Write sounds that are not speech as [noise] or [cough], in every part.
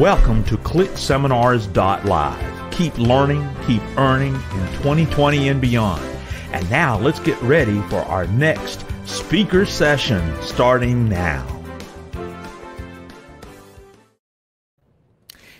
Welcome to clickseminars.live. Keep learning, keep earning in 2020 and beyond. And now let's get ready for our next speaker session starting now.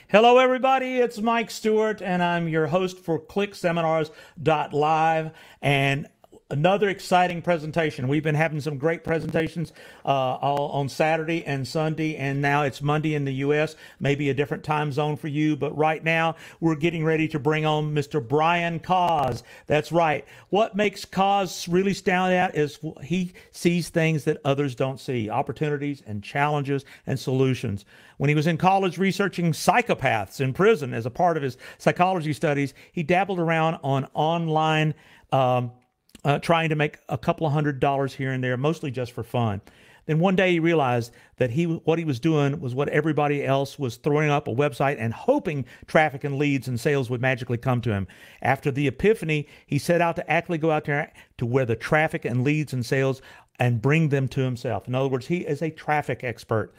Hello, everybody. It's Mike Stewart, and I'm your host for ClickSeminars.live. And another exciting presentation. We've been having some great presentations uh, on Saturday and Sunday, and now it's Monday in the U.S. Maybe a different time zone for you, but right now we're getting ready to bring on Mr. Brian Koz. That's right. What makes Koz really stand out is he sees things that others don't see, opportunities and challenges and solutions. When he was in college researching psychopaths in prison as a part of his psychology studies, he dabbled around on online. Um, uh, trying to make a couple of hundred dollars here and there, mostly just for fun. Then one day he realized that he what he was doing was what everybody else was throwing up a website and hoping traffic and leads and sales would magically come to him. After the epiphany, he set out to actually go out there to where the traffic and leads and sales and bring them to himself. In other words, he is a traffic expert.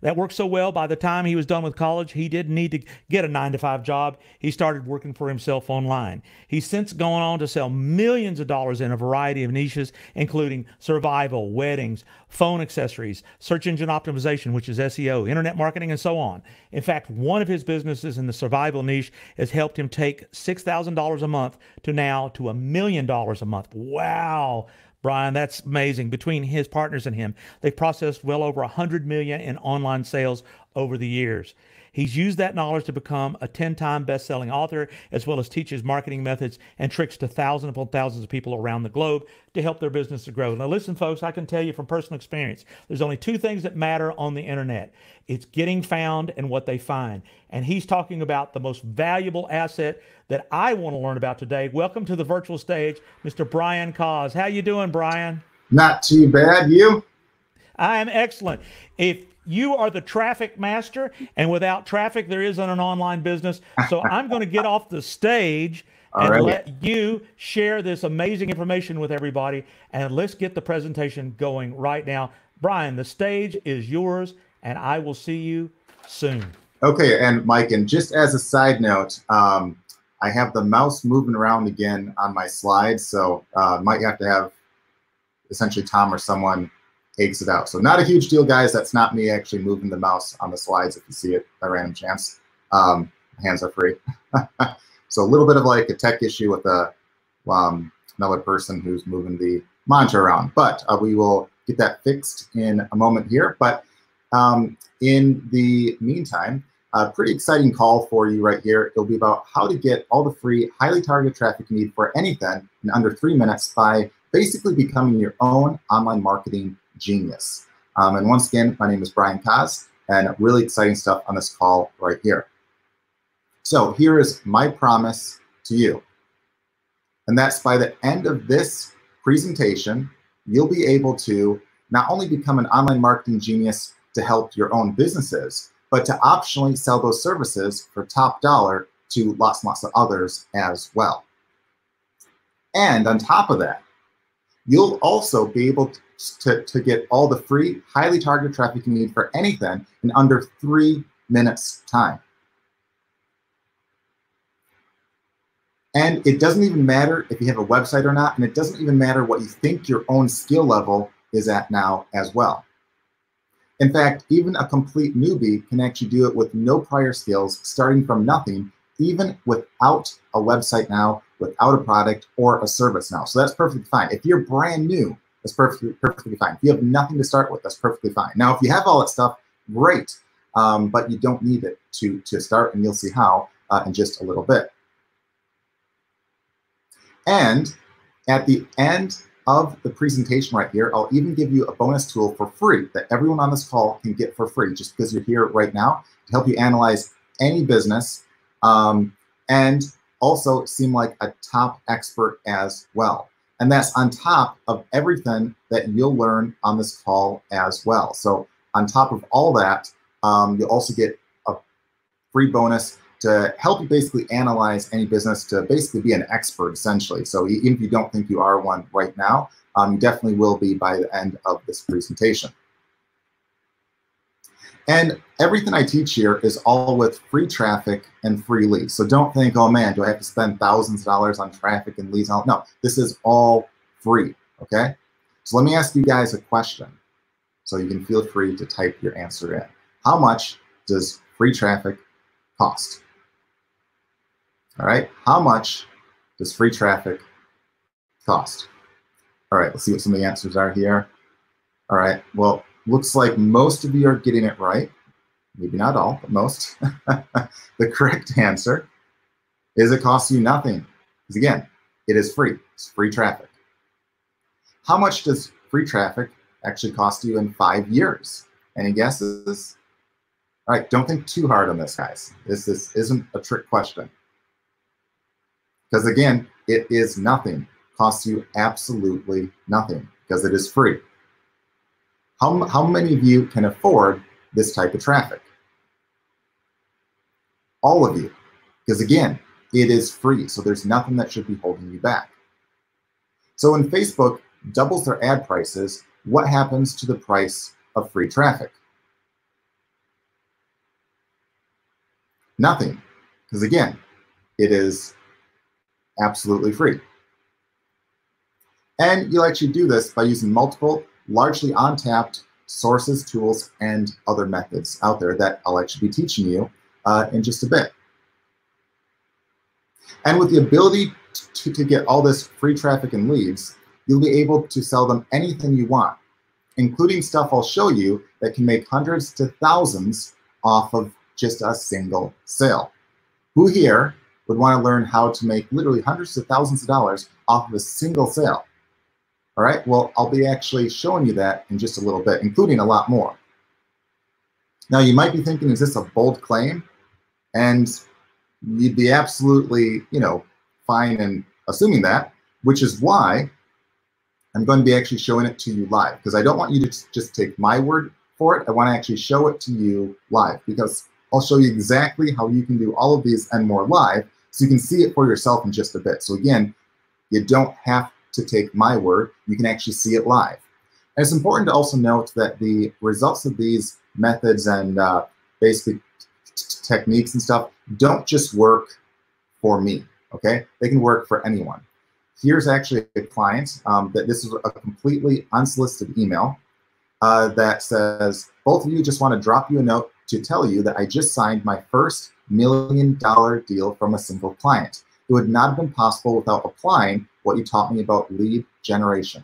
That worked so well by the time he was done with college, he didn't need to get a nine to five job. He started working for himself online. He's since gone on to sell millions of dollars in a variety of niches, including survival, weddings, phone accessories, search engine optimization, which is SEO, internet marketing, and so on. In fact, one of his businesses in the survival niche has helped him take $6,000 a month to now to a million dollars a month. Wow. Brian, that's amazing. Between his partners and him, they've processed well over 100 million in online sales over the years. He's used that knowledge to become a 10 time best selling author, as well as teaches marketing methods and tricks to thousands upon thousands of people around the globe to help their business to grow. Now, listen, folks, I can tell you from personal experience there's only two things that matter on the internet it's getting found and what they find. And he's talking about the most valuable asset that I want to learn about today. Welcome to the virtual stage, Mr. Brian Koz. How you doing, Brian? Not too bad. You? I am excellent. If you are the traffic master, and without traffic, there isn't an online business. So [laughs] I'm going to get off the stage and right. let you share this amazing information with everybody. And let's get the presentation going right now. Brian, the stage is yours, and I will see you soon. Okay, and Mike, and just as a side note, um, I have the mouse moving around again on my slides, so uh, might have to have essentially Tom or someone exit out. So not a huge deal, guys. That's not me actually moving the mouse on the slides if you see it by random chance. Um, hands are free. [laughs] so a little bit of like a tech issue with a um, another person who's moving the monitor around, but uh, we will get that fixed in a moment here. But um, in the meantime, a pretty exciting call for you right here. It'll be about how to get all the free, highly targeted traffic you need for anything in under three minutes by basically becoming your own online marketing genius. Um, and once again, my name is Brian Koz, and really exciting stuff on this call right here. So here is my promise to you. And that's by the end of this presentation, you'll be able to not only become an online marketing genius to help your own businesses, but to optionally sell those services for top dollar to lots and lots of others as well. And on top of that, you'll also be able to, to get all the free, highly targeted traffic you need for anything in under three minutes time. And it doesn't even matter if you have a website or not, and it doesn't even matter what you think your own skill level is at now as well. In fact, even a complete newbie can actually do it with no prior skills, starting from nothing, even without a website now, without a product or a service now. So that's perfectly fine. If you're brand new, that's perfectly perfectly fine. If you have nothing to start with, that's perfectly fine. Now, if you have all that stuff, great, um, but you don't need it to to start, and you'll see how uh, in just a little bit. And at the end of the presentation right here, I'll even give you a bonus tool for free that everyone on this call can get for free just because you're here right now to help you analyze any business um, and also seem like a top expert as well. And that's on top of everything that you'll learn on this call as well. So on top of all that, um, you'll also get a free bonus to help you basically analyze any business to basically be an expert essentially. So even if you don't think you are one right now, um, you definitely will be by the end of this presentation. And everything I teach here is all with free traffic and free leads. So don't think, oh man, do I have to spend thousands of dollars on traffic and leads? No, this is all free, okay? So let me ask you guys a question. So you can feel free to type your answer in. How much does free traffic cost? All right, how much does free traffic cost? All right, let's see what some of the answers are here. All right, well, looks like most of you are getting it right. Maybe not all, but most. [laughs] the correct answer is it costs you nothing. Because again, it is free. It's free traffic. How much does free traffic actually cost you in five years? Any guesses? All right, don't think too hard on this, guys. This, this isn't a trick question. Because again, it is nothing. Costs you absolutely nothing because it is free. How, how many of you can afford this type of traffic? All of you. Because again, it is free, so there's nothing that should be holding you back. So when Facebook doubles their ad prices, what happens to the price of free traffic? Nothing. Because again, it is absolutely free. And you'll actually do this by using multiple, largely untapped sources, tools, and other methods out there that I'll actually be teaching you uh, in just a bit. And with the ability to, to get all this free traffic and leads, you'll be able to sell them anything you want, including stuff I'll show you that can make hundreds to thousands off of just a single sale. Who here would want to learn how to make literally hundreds of thousands of dollars off of a single sale. All right, well, I'll be actually showing you that in just a little bit, including a lot more. Now, you might be thinking, is this a bold claim? And you'd be absolutely, you know, fine in assuming that, which is why I'm going to be actually showing it to you live, because I don't want you to just take my word for it. I want to actually show it to you live, because I'll show you exactly how you can do all of these and more live, so you can see it for yourself in just a bit. So again, you don't have to take my word. You can actually see it live. And it's important to also note that the results of these methods and uh, basically techniques and stuff don't just work for me, okay? They can work for anyone. Here's actually a client um, that this is a completely unsolicited email uh, that says, both of you just want to drop you a note to tell you that I just signed my first million dollar deal from a single client. It would not have been possible without applying what you taught me about lead generation.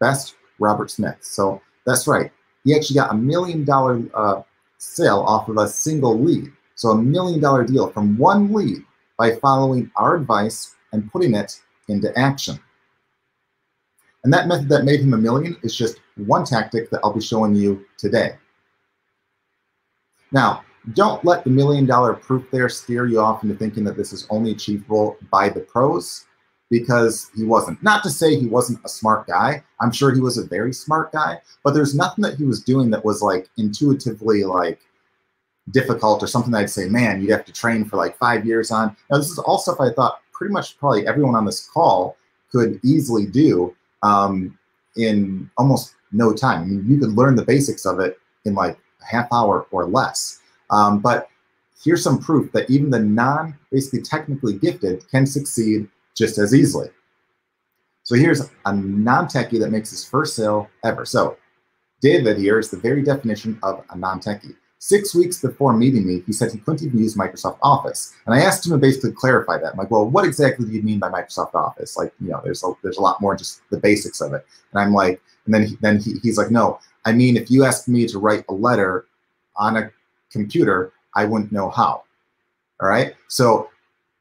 Best, Robert Smith. So that's right. He actually got a million dollar uh, sale off of a single lead. So a million dollar deal from one lead by following our advice and putting it into action. And that method that made him a million is just one tactic that I'll be showing you today. Now, don't let the million dollar proof there steer you off into thinking that this is only achievable by the pros because he wasn't. Not to say he wasn't a smart guy. I'm sure he was a very smart guy, but there's nothing that he was doing that was like intuitively like difficult or something that I'd say, man, you'd have to train for like five years on. Now, this is all stuff I thought pretty much probably everyone on this call could easily do um, in almost no time. I mean, you could learn the basics of it in like a half hour or less. Um, but here's some proof that even the non basically technically gifted can succeed just as easily. So here's a non-techie that makes his first sale ever. So David here is the very definition of a non-techie. Six weeks before meeting me, he said he couldn't even use Microsoft Office. And I asked him to basically clarify that. I'm like, well, what exactly do you mean by Microsoft Office? Like, you know, there's a, there's a lot more just the basics of it. And I'm like, and then he, then he, he's like, no, I mean, if you asked me to write a letter on a computer, I wouldn't know how. All right. So,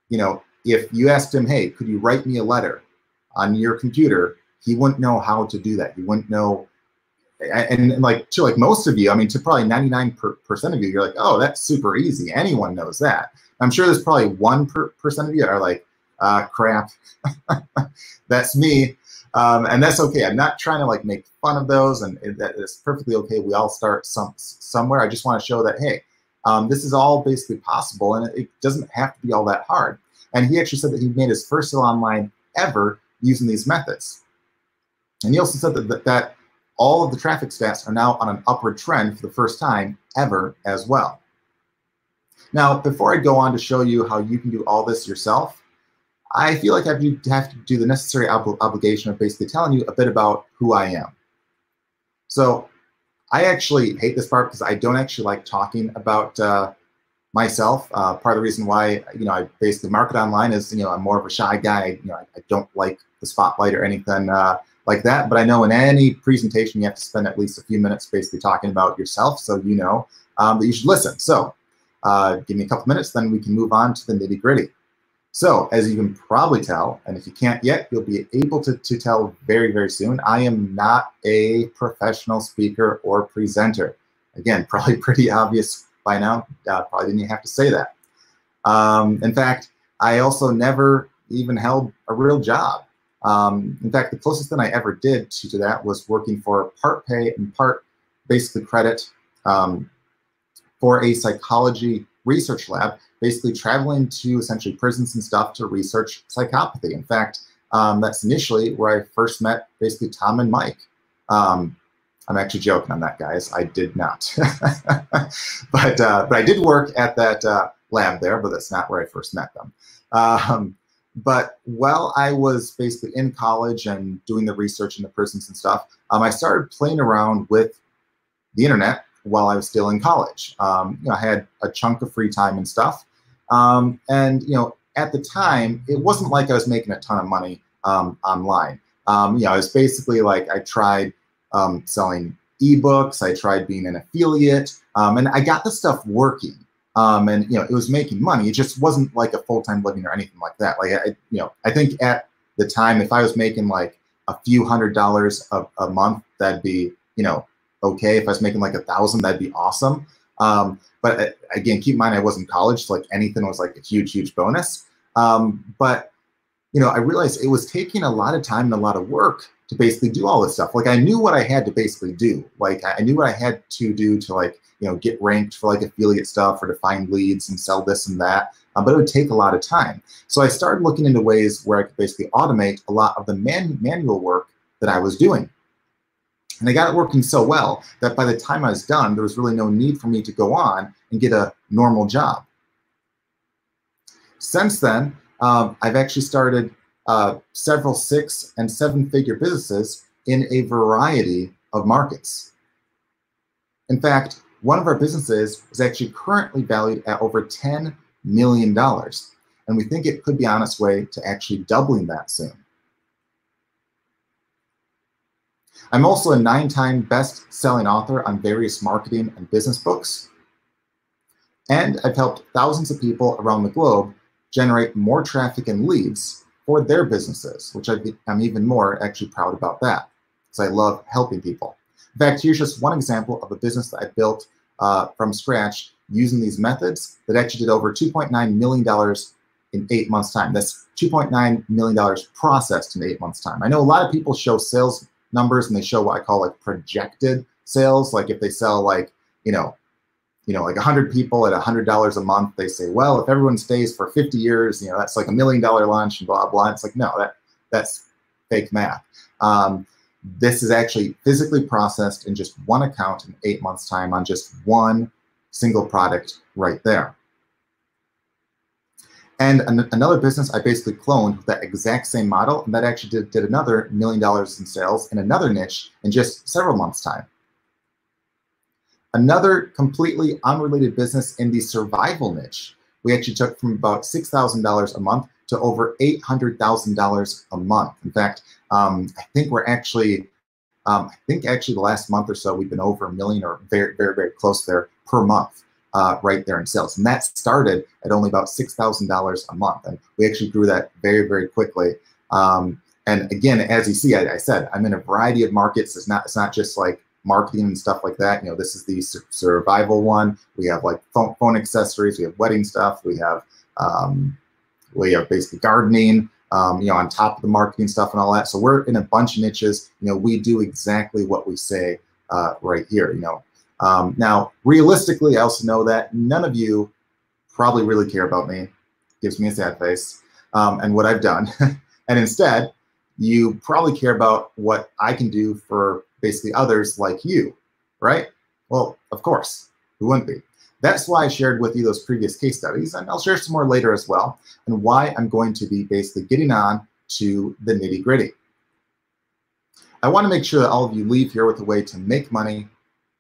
you know, if you asked him, hey, could you write me a letter on your computer? He wouldn't know how to do that. He wouldn't know. And, and like to like most of you, I mean, to probably 99% of you, you're like, oh, that's super easy. Anyone knows that. I'm sure there's probably 1% of you are like, uh, crap, [laughs] that's me. Um, and that's okay. I'm not trying to like make fun of those, and that is perfectly okay. We all start some somewhere. I just want to show that hey, um, this is all basically possible, and it, doesn't have to be all that hard. And he actually said that he made his first sale online ever using these methods. And he also said that that, that all of the traffic stats are now on an upward trend for the first time ever as well. Now, before I go on to show you how you can do all this yourself, I feel like I have to do the necessary ob obligation of basically telling you a bit about who I am. So I actually hate this part because I don't actually like talking about uh, myself. Uh, part of the reason why you know I basically market online is you know I'm more of a shy guy. You know I, I don't like the spotlight or anything uh, like that. But I know in any presentation you have to spend at least a few minutes basically talking about yourself, so you know um, that you should listen. So uh, give me a couple minutes, then we can move on to the nitty gritty. So as you can probably tell, and if you can't yet, you'll be able to, to tell very, very soon, I am not a professional speaker or presenter. Again, [laughs] probably pretty obvious by now. Uh, probably didn't have to say that. Um, in fact, I also never even held a real job. Um, in fact, the closest thing I ever did to, to, that was working for part pay and part basically credit um, for a psychology research lab, basically traveling to essentially prisons and stuff to research psychopathy. In fact, um, that's initially where I first met basically Tom and Mike. Um, I'm actually joking on that, guys. I did not, [laughs] but uh, but I did work at that uh, lab there, but that's not where I first met them. Um, but while I was basically in college and doing the research in the prisons and stuff, um, I started playing around with the internet while I was still in college. Um, you know, I had a chunk of free time and stuff. Um, and, you know, at the time, it wasn't like I was making a ton of money um, online. Um, you know, it was basically like I tried um, selling ebooks, I tried being an affiliate, um, and I got the stuff working. and, you know, it was making money. It just wasn't like a full-time living or anything like that. Like, I, you know, I think at the time, if I was making like a few hundred dollars a, a month, that'd be, you know, okay. If I was making like a thousand, that'd be awesome. Um, but uh, again, keep in mind I was in college, so like anything was like a huge, huge bonus. Um, but you know, I realized it was taking a lot of time and a lot of work to basically do all this stuff. Like I knew what I had to basically do. Like I knew what I had to do to like you know get ranked for like affiliate stuff or to find leads and sell this and that. Um, but it would take a lot of time. So I started looking into ways where I could basically automate a lot of the man manual work that I was doing. And I got it working so well that by the time I was done, there was really no need for me to go on and get a normal job. Since then, um, I've actually started uh, several six and seven figure businesses in a variety of markets. In fact, one of our businesses is actually currently valued at over $10 million. And we think it could be on its way to actually doubling that soon. I'm also a nine-time best-selling author on various marketing and business books. And I've helped thousands of people around the globe generate more traffic and leads for their businesses, which I'm even more actually proud about that because I love helping people. In fact, here's just one example of a business that I built uh, from scratch using these methods that actually did over $2.9 million in eight months' time. That's $2.9 million processed in eight months' time. I know a lot of people show sales numbers and they show what I call like projected sales. Like if they sell like, you know, you know, like 100 people at $100 a month, they say, well, if everyone stays for 50 years, you know, that's like a million dollar lunch and blah, blah. It's like, no, that that's fake math. Um, this is actually physically processed in just one account in eight months time on just one single product right there. And an another business, I basically cloned that exact same model, and that actually did, did another million dollars in sales in another niche in just several months' time. Another completely unrelated business in the survival niche, we actually took from about $6,000 a month to over $800,000 a month. In fact, um, I think we're actually, um, I think actually the last month or so, we've been over a million or very, very, very close there per month uh, right there in sales. And that started at only about $6,000 a month. And we actually grew that very, very quickly. Um, and again, as you see, I, I, said, I'm in a variety of markets. It's not, it's not just like marketing and stuff like that. You know, this is the su survival one. We have like phone, phone, accessories. We have wedding stuff. We have, um, we have basically gardening, um, you know, on top of the marketing stuff and all that. So we're in a bunch of niches. You know, we do exactly what we say uh, right here. You know, um, now, realistically, I also know that none of you probably really care about me. Gives me a sad face. Um, and what I've done. [laughs] and instead, you probably care about what I can do for basically others like you, right? Well, of course, who wouldn't be? That's why I shared with you those previous case studies, and I'll share some more later as well, and why I'm going to be basically getting on to the nitty gritty. I want to make sure that all of you leave here with a way to make money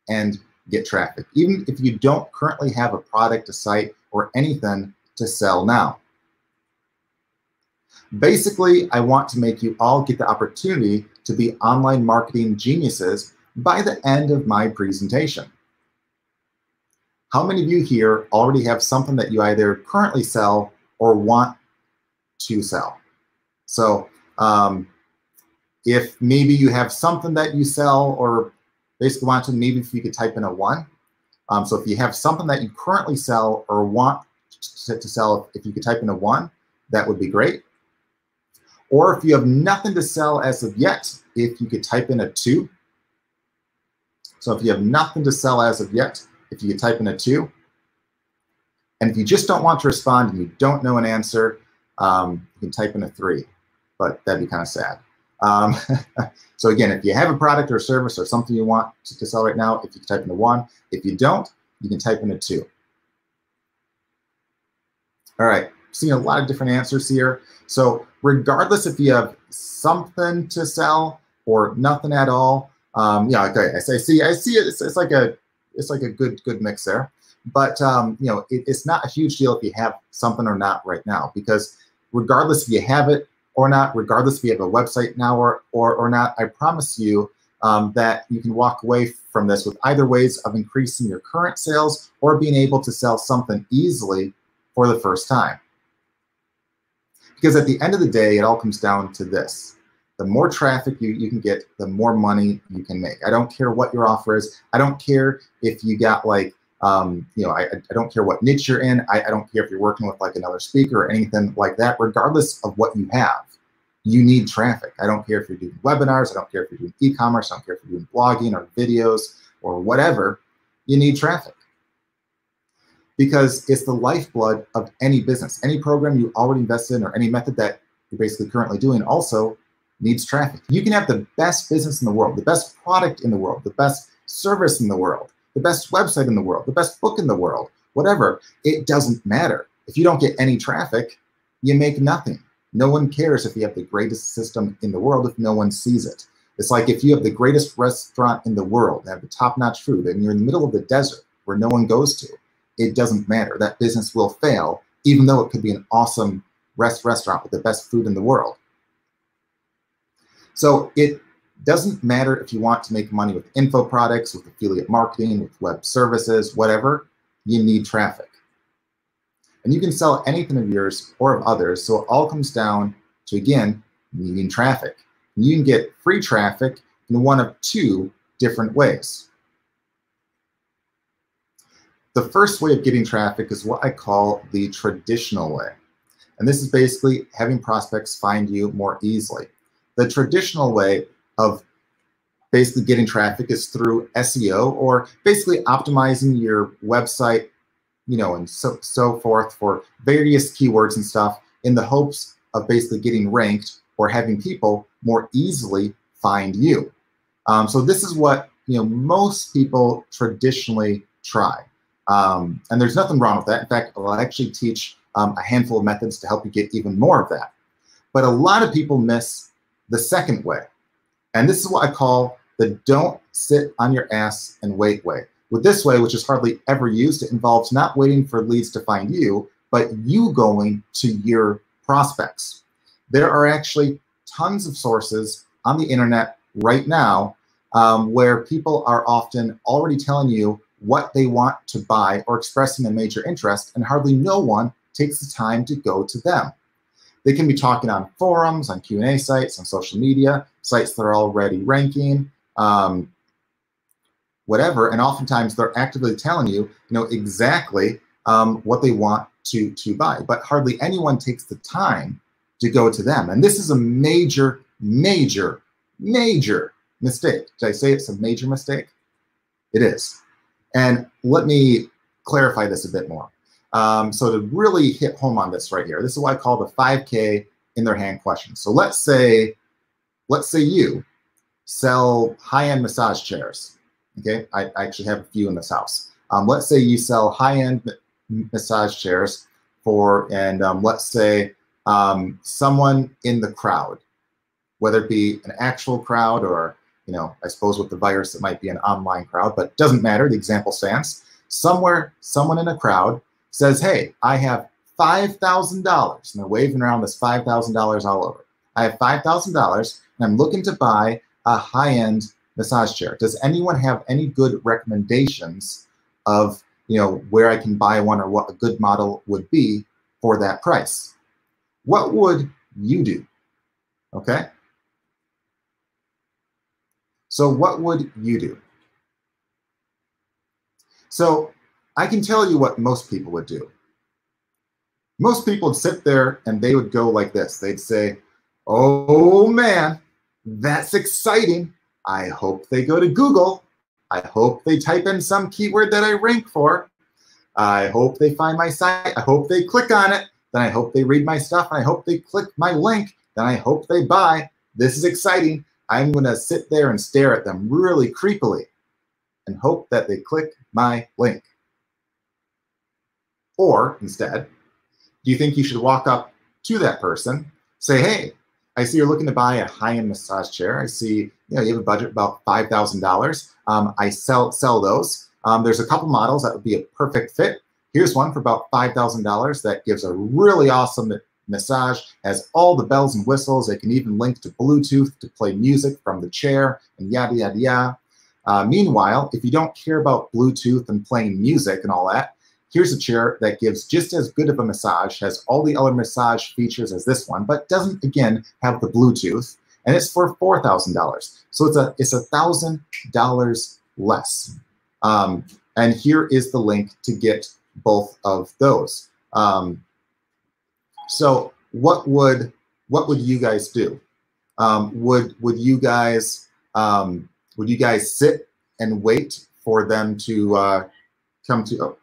and get traffic, even if you don't currently have a product, a site, or anything to sell now. Basically, I want to make you all get the opportunity to be online marketing geniuses by the end of my presentation. How many of you here already have something that you either currently sell or want to sell? So um, if maybe you have something that you sell or basically want to, maybe if you could type in a one. Um, so if you have something that you currently sell or want to, to sell, if you could type in a one, that would be great. Or if you have nothing to sell as of yet, if you could type in a two. So if you have nothing to sell as of yet, if you could type in a two. And if you just don't want to respond and you don't know an answer, um, you can type in a three, but that'd be kind of sad. Um, [laughs] so again, if you have a product or service or something you want to, sell right now, if you type in a one, if you don't, you can type in a two. All right, seeing a lot of different answers here. So regardless if you have something to sell or nothing at all, um, yeah, okay, I see, I see it. It's, it's, like a, it's like a good, good mix there. But um, you know, it, it's not a huge deal if you have something or not right now, because regardless if you have it or not, regardless if you have a website now or or, or not, I promise you um, that you can walk away from this with either ways of increasing your current sales or being able to sell something easily for the first time. Because at the end of the day, it all comes down to this. The more traffic you, you can get, the more money you can make. I don't care what your offer is. I don't care if you got like, um, you know, I, I don't care what niche you're in. I, I don't care if you're working with like another speaker or anything like that, regardless of what you have you need traffic. I don't care if you're doing webinars, I don't care if you're doing e-commerce, I don't care if you're doing blogging or videos or whatever, you need traffic because it's the lifeblood of any business. Any program you already invested in or any method that you're basically currently doing also needs traffic. You can have the best business in the world, the best product in the world, the best service in the world, the best website in the world, the best book in the world, whatever. It doesn't matter. If you don't get any traffic, you make nothing. No one cares if you have the greatest system in the world if no one sees it. It's like if you have the greatest restaurant in the world, have the top-notch food, and you're in the middle of the desert where no one goes to it doesn't matter. That business will fail, even though it could be an awesome rest restaurant with the best food in the world. So it doesn't matter if you want to make money with info products, with affiliate marketing, with web services, whatever, you need traffic. And you can sell anything of yours or of others, so it all comes down to, again, needing traffic. And you can get free traffic in one of two different ways. The first way of getting traffic is what I call the traditional way. And this is basically having prospects find you more easily. The traditional way of basically getting traffic is through SEO or basically optimizing your website, you know, and so, so forth for various keywords and stuff in the hopes of basically getting ranked or having people more easily find you. Um, so this is what, you know, most people traditionally try. Um, and there's nothing wrong with that. In fact, I'll actually teach um, a handful of methods to help you get even more of that. But a lot of people miss the second way. And this is what I call the don't sit on your ass and wait way. With this way, which is hardly ever used, it involves not waiting for leads to find you, but you going to your prospects. There are actually tons of sources on the internet right now um, where people are often already telling you what they want to buy or expressing a major interest, and hardly no one takes the time to go to them. They can be talking on forums, on Q&A sites, on social media, sites that are already ranking, um, whatever, and oftentimes they're actively telling you, you know, exactly um, what they want to, to buy. But hardly anyone takes the time to go to them. And this is a major, major, major mistake. Did I say it's a major mistake? It is. And let me clarify this a bit more. Um, so to really hit home on this right here, this is what I call the 5K in their hand question. So let's say, let's say you sell high-end massage chairs. Okay, I, I, actually have a few in this house. Um, let's say you sell high-end massage chairs for, and um, let's say um, someone in the crowd, whether it be an actual crowd or, you know, I suppose with the virus it might be an online crowd, but doesn't matter. The example stands. Somewhere, someone in a crowd says, "Hey, I have five thousand dollars," and they're waving around this five thousand dollars all over. I have five thousand dollars, and I'm looking to buy a high-end massage chair. Does anyone have any good recommendations of you know where I can buy one or what a good model would be for that price? What would you do? Okay. So what would you do? So I can tell you what most people would do. Most people would sit there and they would go like this. They'd say, oh man, that's exciting. I hope they go to Google. I hope they type in some keyword that I rank for. I hope they find my site. I hope they click on it. Then I hope they read my stuff. I hope they click my link. Then I hope they buy. This is exciting. I'm going to sit there and stare at them really creepily and hope that they click my link. Or instead, do you think you should walk up to that person, say, hey, I see you're looking to buy a high-end massage chair. I see you know you have a budget about five thousand um, dollars. I sell sell those. Um, there's a couple models that would be a perfect fit. Here's one for about five thousand dollars that gives a really awesome massage. Has all the bells and whistles. It can even link to Bluetooth to play music from the chair and yada yada yada. Uh, meanwhile, if you don't care about Bluetooth and playing music and all that, Here's a chair that gives just as good of a massage, has all the other massage features as this one, but doesn't, again, have the Bluetooth, and it's for $4,000. So it's a it's a $1,000 less. Um, and here is the link to get both of those. Um, so what would what would you guys do? Um, would would you guys um, would you guys sit and wait for them to uh, come to? Oh,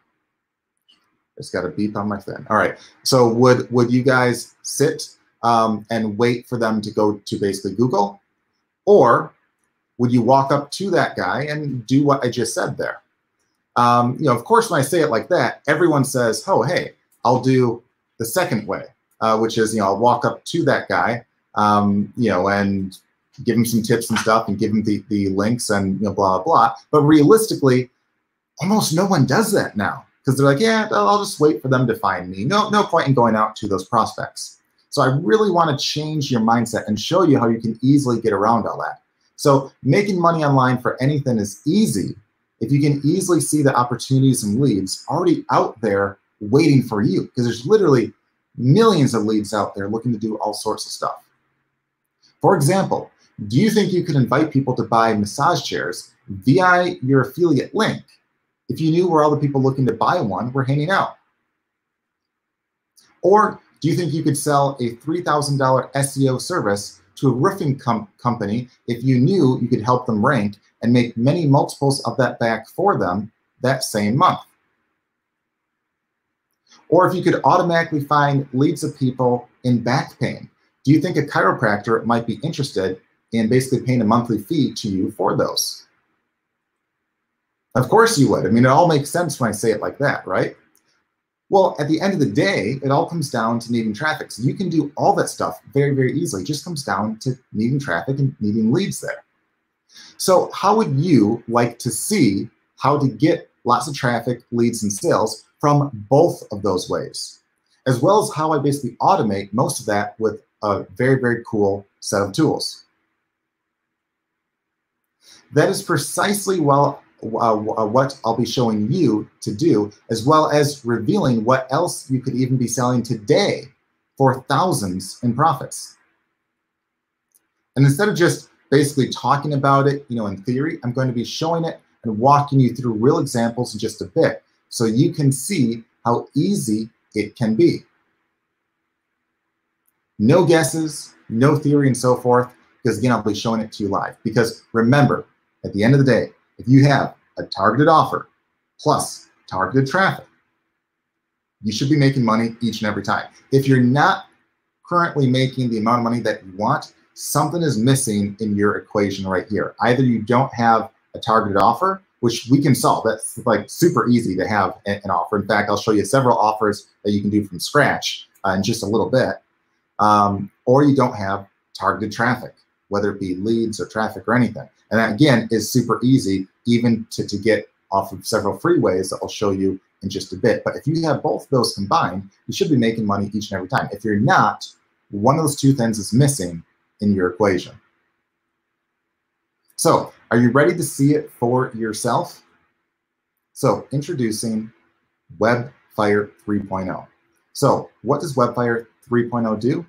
it's got a beep on my thing. All right. So would would you guys sit um, and wait for them to go to basically Google, or would you walk up to that guy and do what I just said there? Um, you know, of course, when I say it like that, everyone says, "Oh, hey, I'll do the second way," uh, which is you know I'll walk up to that guy, um, you know, and give him some tips and stuff, and give him the the links and you know blah blah. blah. But realistically, almost no one does that now because they're like, yeah, I'll just wait for them to find me. No, no point in going out to those prospects. So I really want to change your mindset and show you how you can easily get around all that. So making money online for anything is easy if you can easily see the opportunities and leads already out there waiting for you because there's literally millions of leads out there looking to do all sorts of stuff. For example, do you think you could invite people to buy massage chairs via your affiliate link if you knew where all the people looking to buy one were hanging out? Or do you think you could sell a $3,000 SEO service to a roofing com company if you knew you could help them rank and make many multiples of that back for them that same month? Or if you could automatically find leads of people in back pain, do you think a chiropractor might be interested in basically paying a monthly fee to you for those? Of course you would. I mean, it all makes sense when I say it like that, right? Well, at the end of the day, it all comes down to needing traffic. So you can do all that stuff very, very easily. It just comes down to needing traffic and needing leads there. So how would you like to see how to get lots of traffic, leads, and sales from both of those ways? As well as how I basically automate most of that with a very, very cool set of tools. That is precisely well uh, uh, what I'll be showing you to do, as well as revealing what else you could even be selling today for thousands in profits. And instead of just basically talking about it, you know, in theory, I'm going to be showing it and walking you through real examples in just a bit so you can see how easy it can be. No guesses, no theory and so forth, because again, I'll be showing it to you live. Because remember, at the end of the day, if you have a targeted offer plus targeted traffic, you should be making money each and every time. If you're not currently making the amount of money that you want, something is missing in your equation right here. Either you don't have a targeted offer, which we can solve. That's like super easy to have an offer. In fact, I'll show you several offers that you can do from scratch uh, in just a little bit. Um, or you don't have targeted traffic, whether it be leads or traffic or anything. And that again is super easy even to, to get off of several freeways that I'll show you in just a bit. But if you have both those combined, you should be making money each and every time. If you're not, one of those two things is missing in your equation. So are you ready to see it for yourself? So introducing WebFire 3.0. So what does WebFire 3.0 do?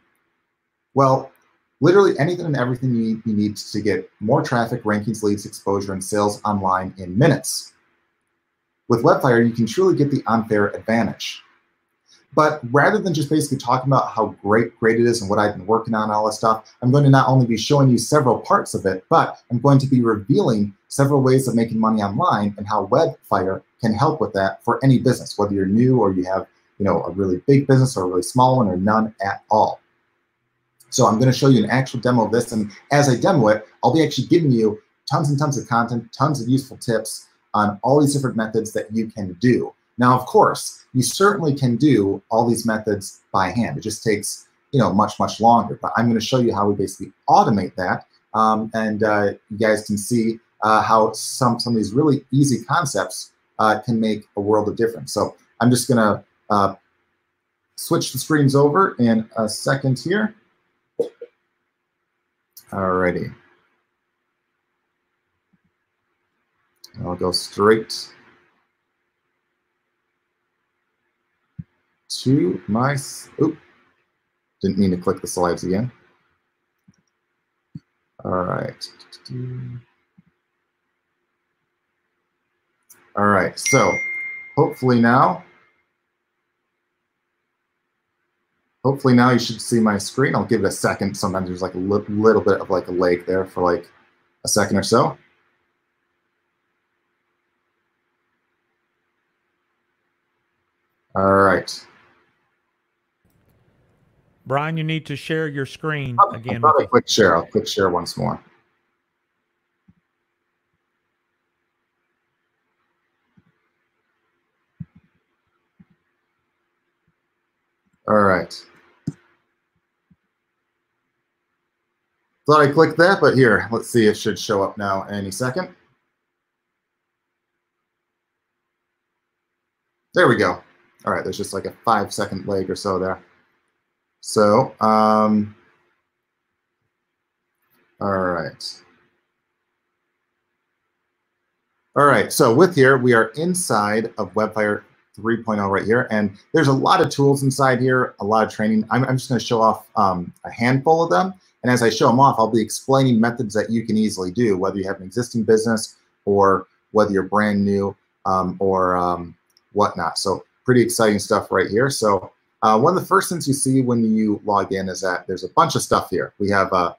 Well, literally anything and everything you need, you need to get more traffic, rankings, leads, exposure, and sales online in minutes. With WebFire, you can truly get the unfair advantage. But rather than just basically talking about how great, great it is and what I've been working on, all this stuff, I'm going to not only be showing you several parts of it, but I'm going to be revealing several ways of making money online and how WebFire can help with that for any business, whether you're new or you have you know, a really big business or a really small one or none at all. So I'm going to show you an actual demo of this. And as I demo it, I'll be actually giving you tons and tons of content, tons of useful tips on all these different methods that you can do. Now, of course, you certainly can do all these methods by hand. It just takes, you know, much, much longer. But I'm going to show you how we basically automate that. Um, and uh, you guys can see uh, how some, some of these really easy concepts uh, can make a world of difference. So I'm just going to uh, switch the screens over in a second here. Alrighty. I'll go straight to my, oop, didn't mean to click the slides again. All right. All right, so hopefully now Hopefully now you should see my screen. I'll give it a second. Sometimes there's like a li little bit of like a lag there for like a second or so. All right. Brian, you need to share your screen oh, I'll, again. I'll quick share. I'll quick share once more. All right. Thought I clicked that, but here, let's see. It should show up now any second. There we go. All right, there's just like a five second lag or so there. So, um, all right. All right, so with here, we are inside of WebFire 3.0 right here. And there's a lot of tools inside here, a lot of training. I'm, I'm just going to show off um, a handful of them. And as I show them off, I'll be explaining methods that you can easily do, whether you have an existing business or whether you're brand new um, or um, whatnot. So pretty exciting stuff right here. So uh, one of the first things you see when you log in is that there's a bunch of stuff here. We have a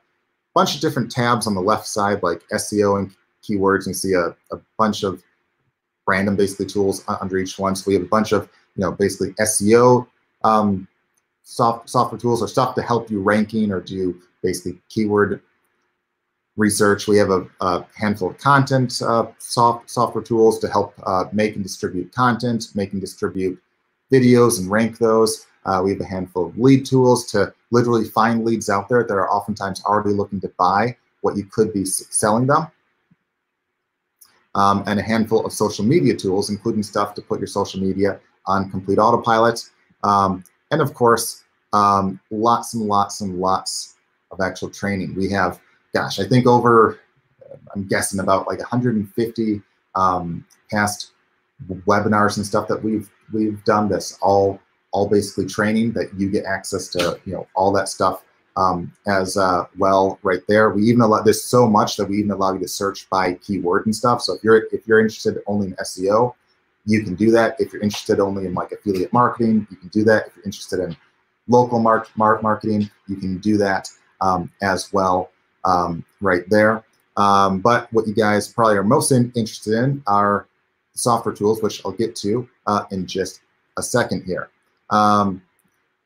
bunch of different tabs on the left side, like SEO and keywords. And You see a, a bunch of random basically tools under each one. So we have a bunch of, you know, basically SEO um, soft, software tools or stuff to help you ranking or do basically keyword research. We have a, a handful of content uh, soft, software tools to help uh, make and distribute content, make and distribute videos and rank those. Uh, we have a handful of lead tools to literally find leads out there that are oftentimes already looking to buy what you could be selling them um, and a handful of social media tools, including stuff to put your social media on complete autopilot. Um, and of course, um, lots and lots and lots of actual training. We have, gosh, I think over, I'm guessing about like 150 um, past webinars and stuff that we've we've done. This all all basically training that you get access to, you know, all that stuff um, as uh, well right there. We even allow there's so much that we even allow you to search by keyword and stuff. So if you're if you're interested only in SEO, you can do that. If you're interested only in like affiliate marketing, you can do that. If you're interested in local mark, mark marketing, you can do that um, as well um, right there. Um, but what you guys probably are most in, interested in are software tools, which I'll get to uh, in just a second here. Um,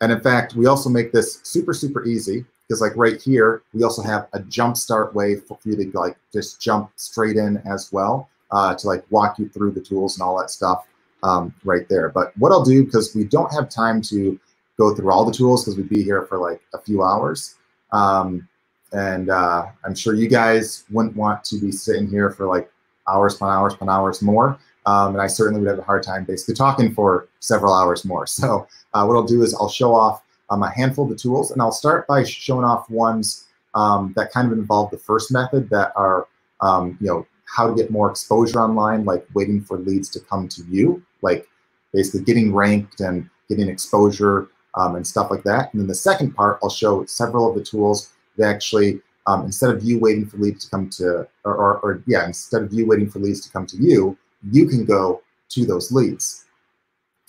and in fact, we also make this super, super easy because like right here, we also have a jump start way for you to like just jump straight in as well uh, to like walk you through the tools and all that stuff um, right there. But what I'll do, because we don't have time to go through all the tools because we'd be here for like a few hours. Um, and uh, I'm sure you guys wouldn't want to be sitting here for like hours upon hours upon hours more. Um, and I certainly would have a hard time basically talking for several hours more. So uh, what I'll do is I'll show off um, a handful of the tools, and I'll start by showing off ones um, that kind of involve the first method that are, um, you know, how to get more exposure online, like waiting for leads to come to you, like basically getting ranked and getting exposure um, and stuff like that. And then the second part, I'll show several of the tools that actually, um, instead of you waiting for leads to come to, or, or, or yeah, instead of you waiting for leads to come to you, you can go to those leads.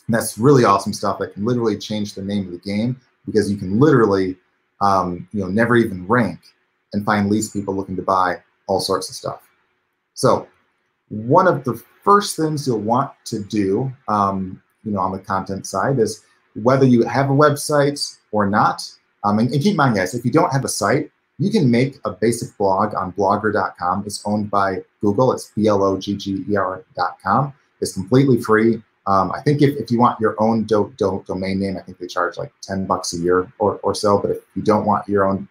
And that's really awesome stuff that can literally change the name of the game because you can literally, um, you know, never even rank and find leads people looking to buy all sorts of stuff. So one of the first things you'll want to do, um, you know, on the content side is whether you have a website or not. Um, and, and, keep in mind, guys, if you don't have a site, you can make a basic blog on blogger.com. It's owned by Google. It's B-L-O-G-G-E-R.com. It's completely free. Um, I think if, if you want your own do, do, domain name, I think they charge like 10 bucks a year or, or so. But if you don't want your own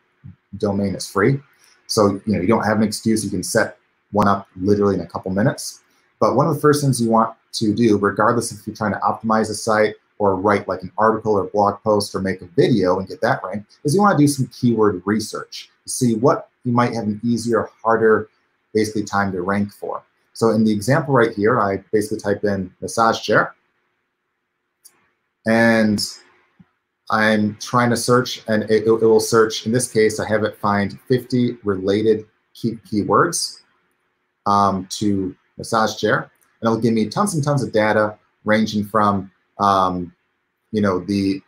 domain, it's free. So, you know, you don't have an excuse. You can set one up literally in a couple minutes. But one of the first things you want to do, regardless if you're trying to optimize a site or write like an article or blog post or make a video and get that ranked, is you want to do some keyword research to see what you might have an easier, harder, basically time to rank for. So in the example right here, I basically type in massage chair. And I'm trying to search, and it, it, will search. In this case, I have it find 50 related key, keywords um, to massage chair, and it'll give me tons and tons of data ranging from, um, you know, the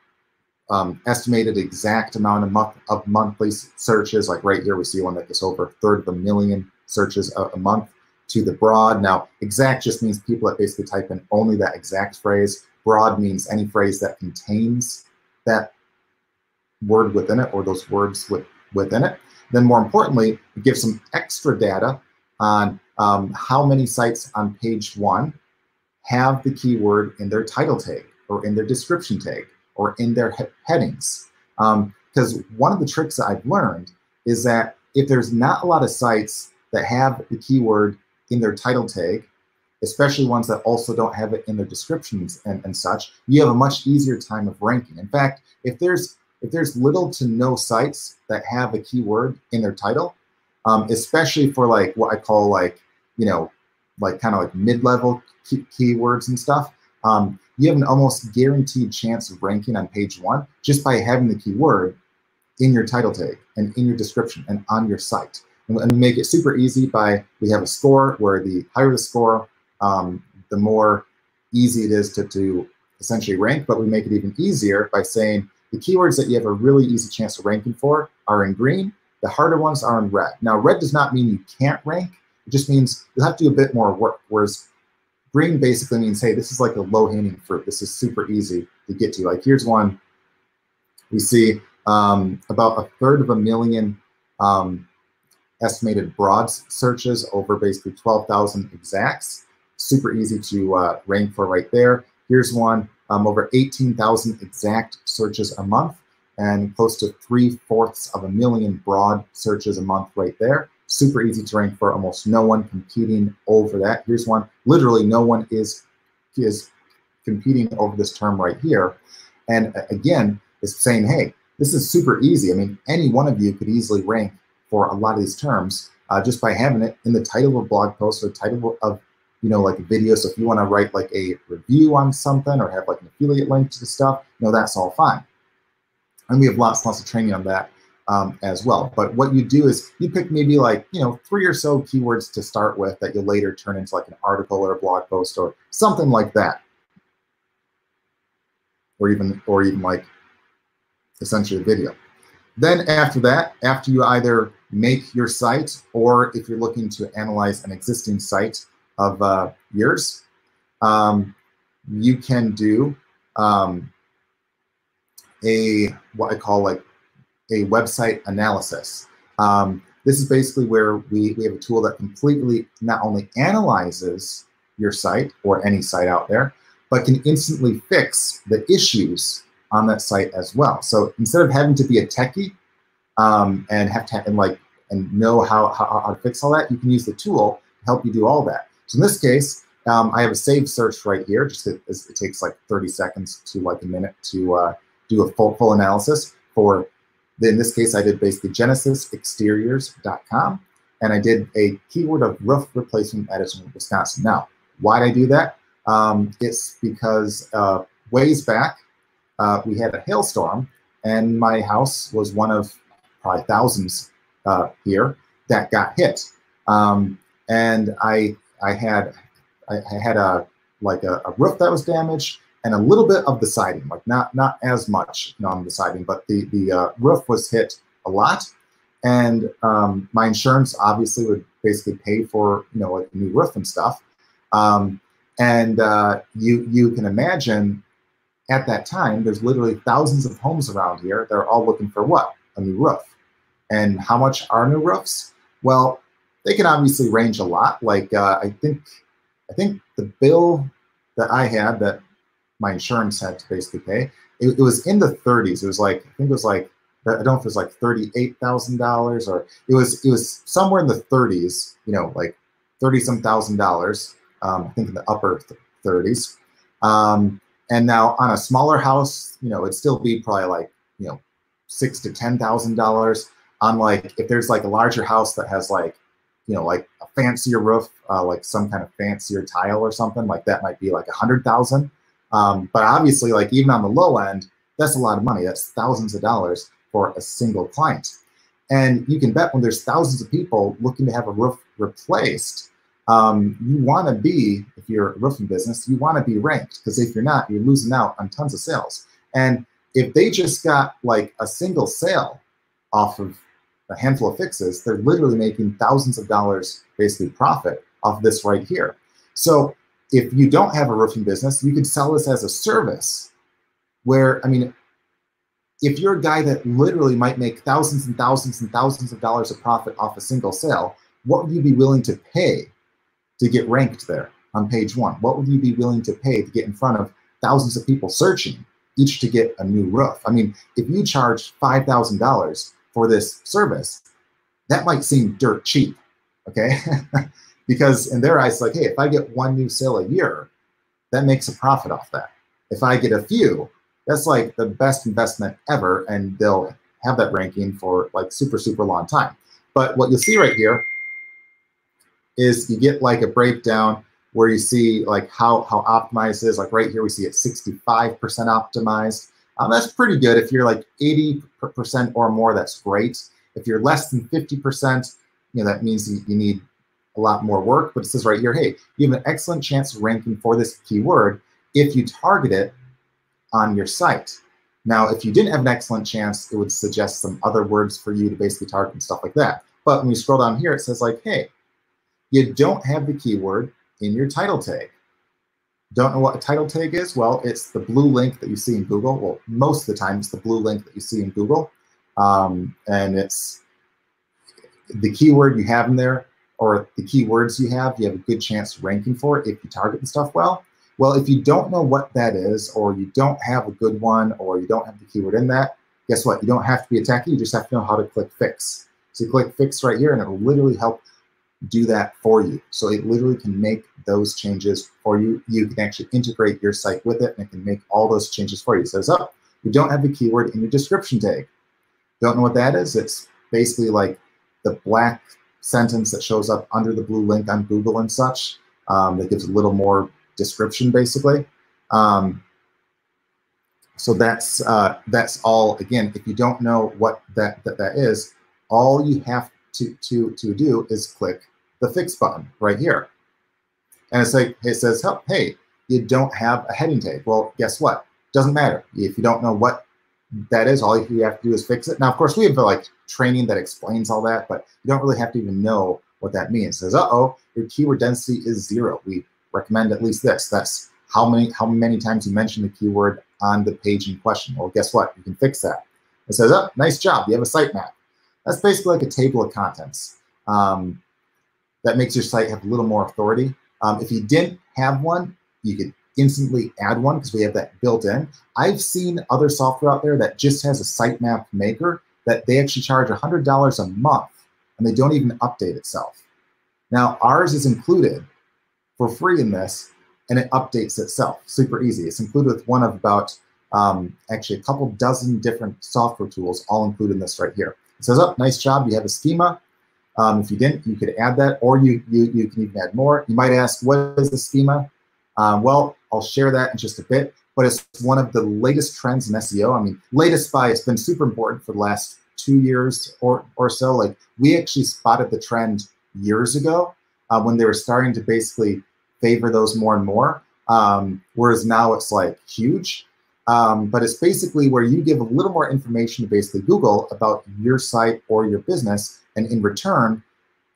um, estimated exact amount of, month, of monthly searches. Like right here, we see one that is over a third of a million searches a, a month to the broad. Now, exact just means people that basically type in only that exact phrase. Broad means any phrase that contains that word within it or those words with, within it. Then more importantly, it gives some extra data on um, how many sites on page one have the keyword in their title tag or in their description tag or in their he headings. Because um, one of the tricks that I've learned is that if there's not a lot of sites that have the keyword in their title tag, especially ones that also don't have it in their descriptions and, and such, you have a much easier time of ranking. In fact, if there's if there's little to no sites that have a keyword in their title, um, especially for like what I call like, you know, like kind of like mid-level key keywords and stuff, um, you have an almost guaranteed chance of ranking on page one just by having the keyword in your title tag and in your description and on your site. And, we make it super easy by, we have a score where the higher the score, um, the more easy it is to, to essentially rank, but we make it even easier by saying the keywords that you have a really easy chance of ranking for are in green, the harder ones are in red. Now, red does not mean you can't rank, it just means you'll have to do a bit more work, whereas green basically means, hey, this is like a low-hanging fruit. This is super easy to get to. Like here's one, we see um, about a third of a million um, estimated broad searches over basically 12,000 exacts. Super easy to uh, rank for right there. Here's one, um, over 18,000 exact searches a month and close to three-fourths of a million broad searches a month right there. Super easy to rank for almost no one competing over that. Here's one, literally no one is, is competing over this term right here. And again, it's saying, hey, this is super easy. I mean, any one of you could easily rank for a lot of these terms uh, just by having it in the title of a blog post or title of you know like a video. So if you want to write like a review on something or have like an affiliate link to the stuff, you know that's all fine. And we have lots and lots of training on that um, as well. But what you do is you pick maybe like you know three or so keywords to start with that you'll later turn into like an article or a blog post or something like that, or even or even like essentially a video. Then after that, after you either make your site or if you're looking to analyze an existing site of uh, yours, um, you can do um, a what I call like a website analysis. Um, this is basically where we, we have a tool that completely not only analyzes your site or any site out there, but can instantly fix the issues on that site as well. So instead of having to be a techie um, and have to and like and know how, how, how to fix all that, you can use the tool to help you do all that. So in this case, um, I have a saved search right here. Just it, it, takes like 30 seconds to like a minute to uh, do a full full analysis for. In this case, I did basically GenesisExteriors.com, and I did a keyword of roof replacement Madison, Wisconsin. Now, why did I do that? Um, it's because uh, ways back uh, we had a hailstorm, and my house was one of probably thousands uh, here that got hit. Um, and I I had I, I had a like a, a, roof that was damaged and a little bit of the siding, like not not as much on the siding, but the the uh, roof was hit a lot. And um, my insurance obviously would basically pay for you know a new roof and stuff. Um, and uh, you you can imagine at that time, there's literally thousands of homes around here. They're all looking for what? A new roof. And how much are new roofs? Well, they can obviously range a lot. Like uh, I think, I think the bill that I had that my insurance had to basically pay, it, it was in the 30s. It was like I think it was like I don't know if it was like thirty-eight thousand dollars or it was it was somewhere in the 30s. You know, like thirty some thousand dollars. Um, I think in the upper 30s. Um, and now on a smaller house, you know, it'd still be probably like you know six to ten thousand dollars on like if there's like a larger house that has like you know like a fancier roof uh, like some kind of fancier tile or something like that might be like a hundred thousand um, but obviously like even on the low end that's a lot of money. That's thousands of dollars for a single client. And you can bet when there's thousands of people looking to have a roof replaced um, you want to be if you're a roofing business you want to be ranked because if you're not you're losing out on tons of sales. And if they just got like a single sale off of a handful of fixes, they're literally making thousands of dollars basically profit off this right here. So if you don't have a roofing business, you could sell this as a service where, I mean, if you're a guy that literally might make thousands and thousands and thousands of dollars of profit off a single sale, what would you be willing to pay to get ranked there on page one? What would you be willing to pay to get in front of thousands of people searching each to get a new roof? I mean, if you charge $5,000 for this service, that might seem dirt cheap, okay? [laughs] because in their eyes, like, hey, if I get one new sale a year, that makes a profit off that. If I get a few, that's like the best investment ever, and they'll have that ranking for like super, super long time. But what you'll see right here is you get like a breakdown where you see like how, how optimized is. Like right here, we see it 65% optimized. Um, that's pretty good. If you're like 80% or more, that's great. If you're less than 50%, you know, that means you, you need a lot more work. But it says right here, hey, you have an excellent chance of ranking for this keyword if you target it on your site. Now, if you didn't have an excellent chance, it would suggest some other words for you to basically target and stuff like that. But when you scroll down here, it says like, hey, you don't have the keyword in your title tag. Don't know what a title tag is? Well, it's the blue link that you see in Google. Well, most of the time, it's the blue link that you see in Google. Um, and it's the keyword you have in there or the keywords you have, you have a good chance ranking for it if you target the stuff well. Well, if you don't know what that is, or you don't have a good one, or you don't have the keyword in that, guess what? You don't have to be a techie. You just have to know how to click fix. So you click fix right here, and it will literally help do that for you. So it literally can make those changes for you. You can actually integrate your site with it and it can make all those changes for you. So it's up. You don't have the keyword in your description tag. Don't know what that is? It's basically like the black sentence that shows up under the blue link on Google and such um, that gives a little more description basically. Um, so that's uh, that's all. Again, if you don't know what that, that that is, all you have to to to do is click the fix button right here. And it's like, it says, hey, you don't have a heading tag. Well, guess what? Doesn't matter. If you don't know what that is, all you have to do is fix it. Now, of course, we have like training that explains all that, but you don't really have to even know what that means. It says, uh-oh, your keyword density is zero. We recommend at least this. That's how many how many times you mention the keyword on the page in question. Well, guess what? You can fix that. It says, oh, nice job, you have a sitemap. That's basically like a table of contents. Um, that makes your site have a little more authority. Um, if you didn't have one, you could instantly add one because we have that built in. I've seen other software out there that just has a sitemap maker that they actually charge $100 a month and they don't even update itself. Now, ours is included for free in this and it updates itself. Super easy. It's included with one of about um, actually a couple dozen different software tools all included in this right here. It says, oh, nice job. You have a schema. Um, if you didn't, you could add that, or you, you, you can even add more. You might ask, what is the schema? Um, well, I'll share that in just a bit, but it's one of the latest trends in SEO. I mean, latest by, it's been super important for the last two years or, or so. Like we actually spotted the trend years ago uh, when they were starting to basically favor those more and more. Um, whereas now it's like huge. Um, but it's basically where you give a little more information to basically Google about your site or your business, and in return,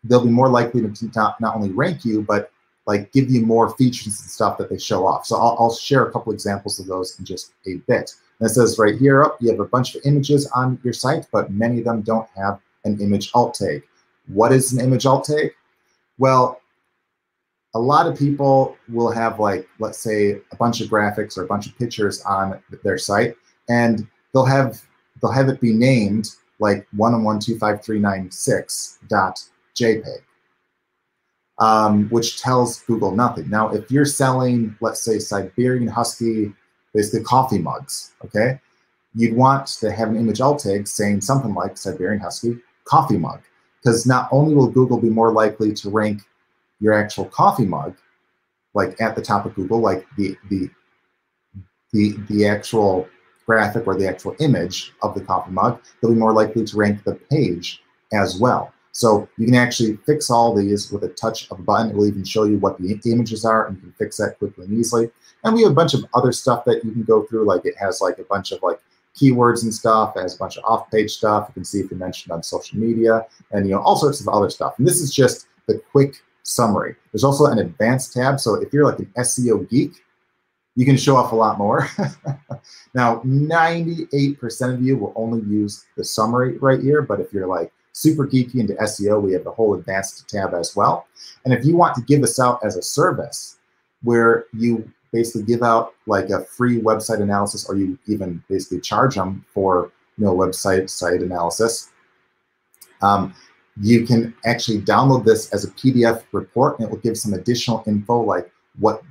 they'll be more likely to not, not only rank you, but like give you more features and stuff that they show off. So I'll, I'll share a couple examples of those in just a bit. And it says right here, up, you have a bunch of images on your site, but many of them don't have an image alt tag. What is an image alt tag? Well, a lot of people will have like, let's say a bunch of graphics or a bunch of pictures on their site and they'll have, they'll have it be named like 1012539.6.jpg um, which tells Google nothing. Now, if you're selling, let's say Siberian Husky, basically coffee mugs, okay, you'd want to have an image alt tag saying something like Siberian Husky coffee mug, because not only will Google be more likely to rank your actual coffee mug, like at the top of Google, like the the the the actual graphic or the actual image of the coffee mug, they'll be more likely to rank the page as well. So you can actually fix all these with a touch of a button. It will even show you what the images are, and you can fix that quickly and easily. And we have a bunch of other stuff that you can go through, like it has like a bunch of like keywords and stuff. It has a bunch of off-page stuff. You can see if you mentioned on social media, and you know all sorts of other stuff. And this is just the quick summary. There's also an advanced tab. So if you're like an SEO geek, you can show off a lot more. [laughs] now, 98% of you will only use the summary right here. But if you're like super geeky into SEO, we have the whole advanced tab as well. And if you want to give this out as a service where you basically give out like a free website analysis or you even basically charge them for you know website site analysis, um, you can actually download this as a PDF report and it will give some additional info like what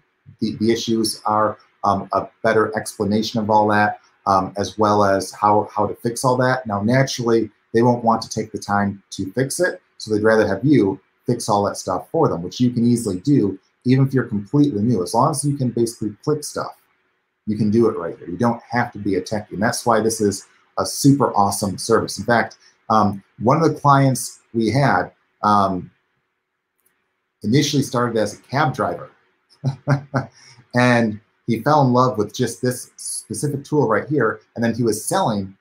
the, the issues are, um, a better explanation of all that, um, as well as how, how to fix all that. Now, naturally, they won't want to take the time to fix it, so they'd rather have you fix all that stuff for them, which you can easily do even if you're completely new. As long as you can basically click stuff, you can do it right here. You don't have to be a techie, and that's why this is a super awesome service. In fact, um, one of the clients we had um, initially started as a cab driver. [laughs] and he fell in love with just this specific tool right here. And then he was selling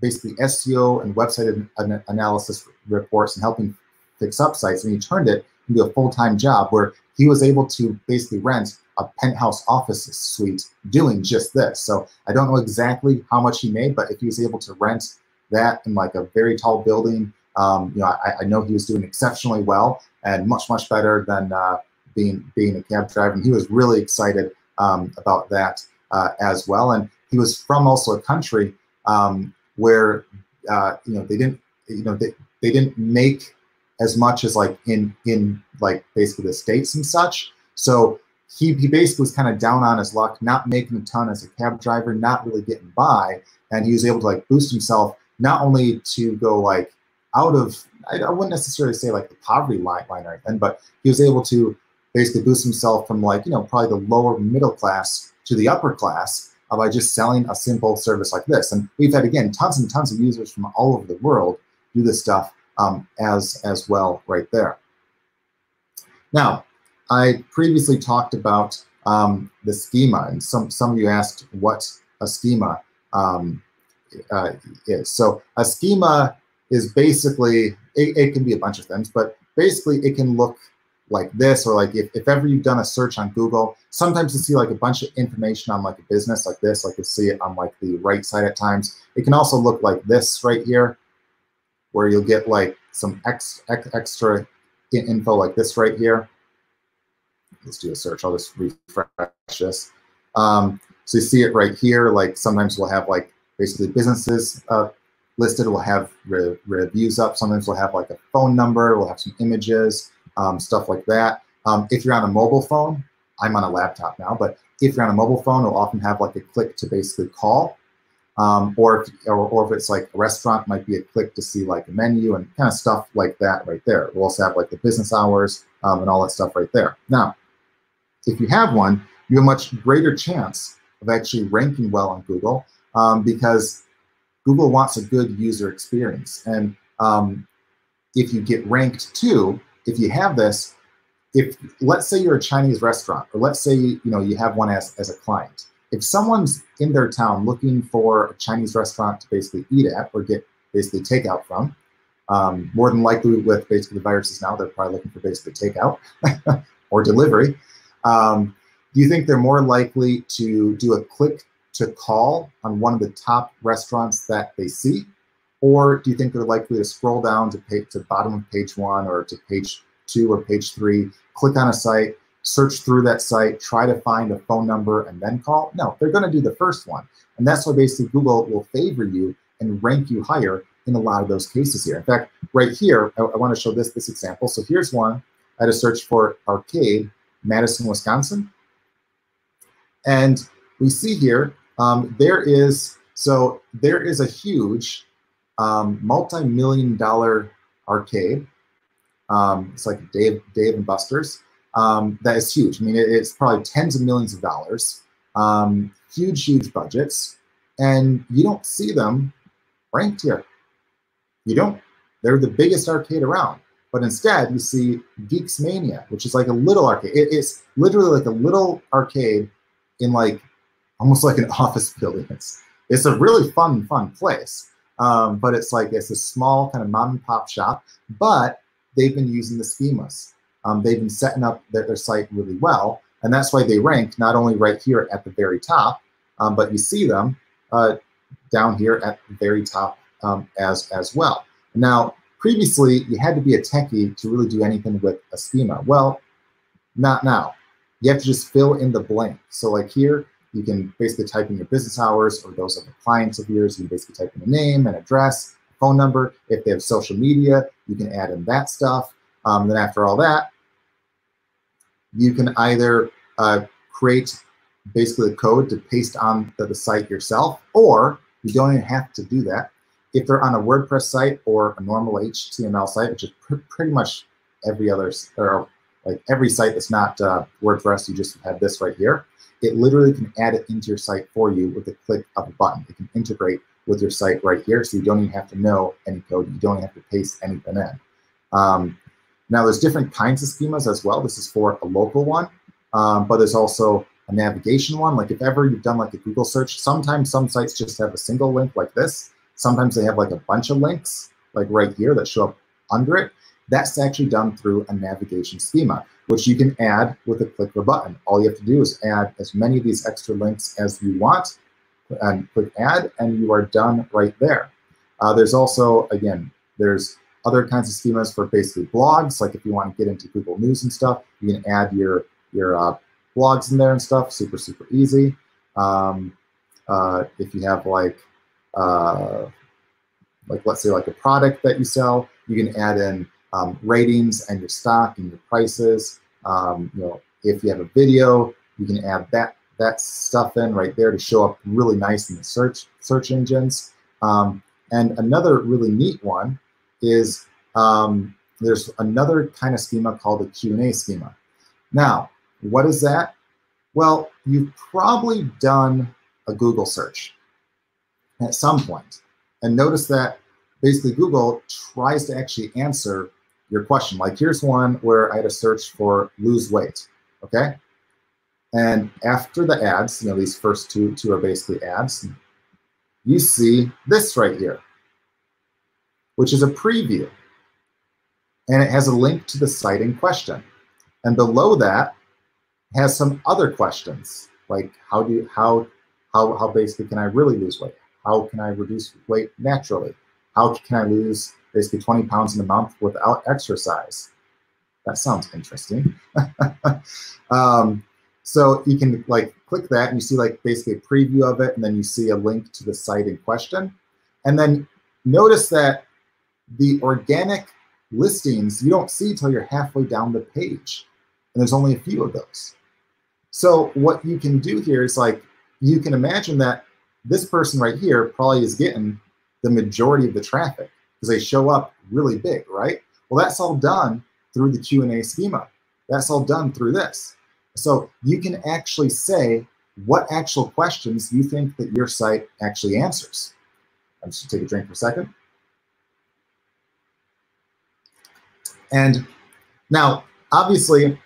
basically SEO and website an analysis reports and helping fix up sites. And he turned it into a full-time job where he was able to basically rent a penthouse office suite doing just this. So I don't know exactly how much he made, but if he was able to rent that in like a very tall building um, you know, I, I, know he was doing exceptionally well and much, much better than uh, being being a cab driver. And he was really excited um, about that uh, as well. And he was from also a country um, where uh, you know they didn't you know they, they didn't make as much as like in in like basically the states and such. So he, he basically was kind of down on his luck, not making a ton as a cab driver, not really getting by, and he was able to like boost himself not only to go like out of I, I wouldn't necessarily say like the poverty line, line or anything, but he was able to basically boost himself from like you know probably the lower middle class to the upper class by just selling a simple service like this. And we've had again tons and tons of users from all over the world do this stuff um, as as well right there. Now, I previously talked about um, the schema, and some some of you asked what a schema um, uh, is. So a schema is basically, it, it, can be a bunch of things, but basically it can look like this, or like if, if ever you've done a search on Google, sometimes you see like a bunch of information on like a business like this, like you see it on like the right side at times. It can also look like this right here, where you'll get like some ex, ex, extra info like this right here. Let's do a search. I'll just refresh this. Um, so you see it right here. Like sometimes we'll have like basically businesses uh, listed. We'll have re reviews up. Sometimes we'll have like a phone number. We'll have some images, um, stuff like that. Um, if you're on a mobile phone, I'm on a laptop now, but if you're on a mobile phone, it'll often have like a click to basically call. Um, or, if, or, or if it's like a restaurant, might be a click to see like a menu and kind of stuff like that right there. We'll also have like the business hours um, and all that stuff right there. Now, if you have one, you have a much greater chance of actually ranking well on Google um, because Google wants a good user experience. And um, if you get ranked too, if you have this, if let's say you're a Chinese restaurant, or let's say you know you have one as, as a client, if someone's in their town looking for a Chinese restaurant to basically eat at or get basically takeout from, um, more than likely with basically the viruses now, they're probably looking for basically takeout [laughs] or delivery. Um, do you think they're more likely to do a click to call on one of the top restaurants that they see? Or do you think they're likely to scroll down to page, to bottom of page one or to page two or page three, click on a site, search through that site, try to find a phone number, and then call? No, they're going to do the first one. And that's why basically Google will favor you and rank you higher in a lot of those cases here. In fact, right here, I, I want to show this, this example. So here's one. I had to search for arcade, Madison, Wisconsin. And we see here, um, there is, so there is a huge um, multi-million dollar arcade. Um, it's like Dave, Dave and Buster's um, that is huge. I mean, it, it's probably tens of millions of dollars, um, huge, huge budgets, and you don't see them ranked here. You don't. They're the biggest arcade around. But instead, you see Geeks Mania, which is like a little arcade. It, it's literally like a little arcade in like almost like an [laughs] office building. It's it's a really fun, fun place. Um, but it's like it's a small kind of mom and pop shop. But they've been using the schemas. Um, they've been setting up their, their, site really well, and that's why they rank not only right here at the very top, um, but you see them uh, down here at the very top um, as as well. Now, previously, you had to be a techie to really do anything with a schema. Well, not now. You have to just fill in the blank. So like here, you can basically type in your business hours or those of the clients of yours. You can basically type in a name, an address, phone number. If they have social media, you can add in that stuff. Um, then after all that, you can either uh, create basically the code to paste on the, the site yourself, or you don't even have to do that. If they're on a WordPress site or a normal HTML site, which is pr pretty much every other, or like every site that's not uh, WordPress, you just have this right here. It literally can add it into your site for you with a click of a button. It can integrate with your site right here, so you don't even have to know any code. You don't even have to paste anything in. Um, now, there's different kinds of schemas as well. This is for a local one, um, but there's also a navigation one. Like if ever you've done like a Google search, sometimes some sites just have a single link like this. Sometimes they have like a bunch of links like right here that show up under it. That's actually done through a navigation schema, which you can add with a click of a button. All you have to do is add as many of these extra links as you want and click add, and you are done right there. Uh, there's also, again, there's other kinds of schemas for basically blogs. Like if you want to get into Google News and stuff, you can add your your uh, blogs in there and stuff. Super super easy. Um, uh, if you have like uh, like let's say like a product that you sell, you can add in um, ratings and your stock and your prices. Um, you know, if you have a video, you can add that that stuff in right there to show up really nice in the search search engines. Um, and another really neat one is um, there's another kind of schema called the Q&A schema. Now, what is that? Well, you've probably done a Google search at some point. And notice that basically Google tries to actually answer your question. Like here's one where I had a search for lose weight, okay? And after the ads, you know, these first two, two are basically ads, you see this right here which is a preview. And it has a link to the site in question. And below that has some other questions like how do you, how how how basically can I really lose weight? How can I reduce weight naturally? How can I lose basically 20 pounds in a month without exercise? That sounds interesting. [laughs] um, so you can like click that and you see like basically a preview of it and then you see a link to the site in question. And then notice that the organic listings you don't see until you're halfway down the page. And there's only a few of those. So what you can do here is like, you can imagine that this person right here probably is getting the majority of the traffic because they show up really big, right? Well, that's all done through the Q&A schema. That's all done through this. So you can actually say what actual questions you think that your site actually answers. I'm just gonna take a drink for a second. And now, obviously,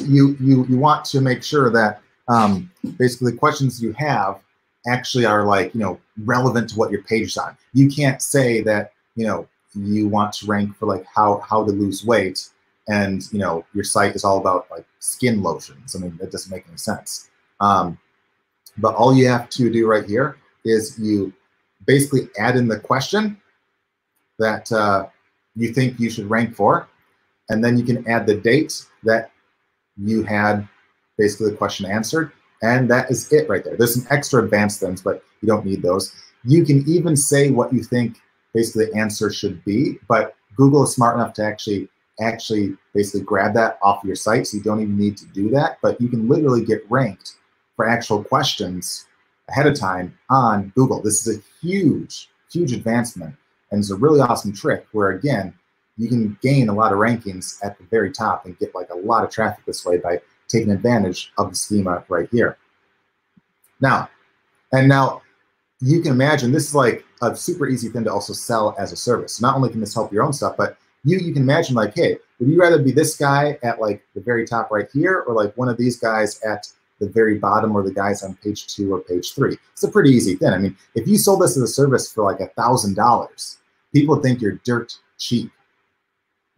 you you you want to make sure that um, basically the questions you have actually are like you know relevant to what your page is on. You can't say that you know you want to rank for like how how to lose weight and you know your site is all about like skin lotions. I mean that doesn't make any sense. Um, but all you have to do right here is you basically add in the question that uh, you think you should rank for, and then you can add the date that you had basically the question answered, and that is it right there. There's some extra advanced things, but you don't need those. You can even say what you think basically the answer should be, but Google is smart enough to actually actually basically grab that off your site, so you don't even need to do that. But you can literally get ranked for actual questions ahead of time on Google. This is a huge, huge advancement, and it's a really awesome trick where again you can gain a lot of rankings at the very top and get like a lot of traffic this way by taking advantage of the schema right here. Now, and now you can imagine this is like a super easy thing to also sell as a service. Not only can this help your own stuff, but you you can imagine like, hey, would you rather be this guy at like the very top right here, or like one of these guys at the very bottom, or the guys on page two or page three? It's a pretty easy thing. I mean, if you sold this as a service for like a thousand dollars, people think you're dirt cheap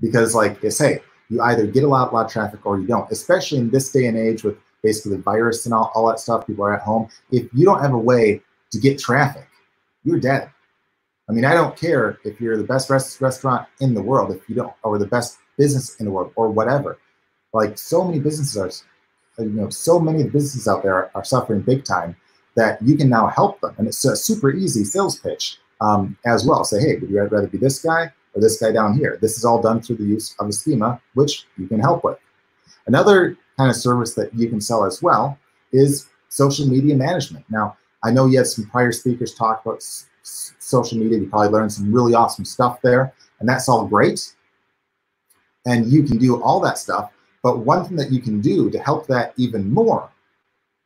because like it's hey, you either get a lot, lot of traffic or you don't. Especially in this day and age with basically the virus and all, all that stuff, people are at home. If you don't have a way to get traffic, you're dead. I mean, I don't care if you're the best rest, restaurant in the world, if you don't, or the best business in the world, or whatever. Like so many businesses are, you know, so many businesses out there are, are suffering big time that you can now help them, and it's a super easy sales pitch um, as well. Say, hey, would you rather be this guy or this guy down here. This is all done through the use of a schema, which you can help with. Another kind of service that you can sell as well is social media management. Now, I know you had some prior speakers talk about social media. You probably learned some really awesome stuff there, and that's all great. And you can do all that stuff. But one thing that you can do to help that even more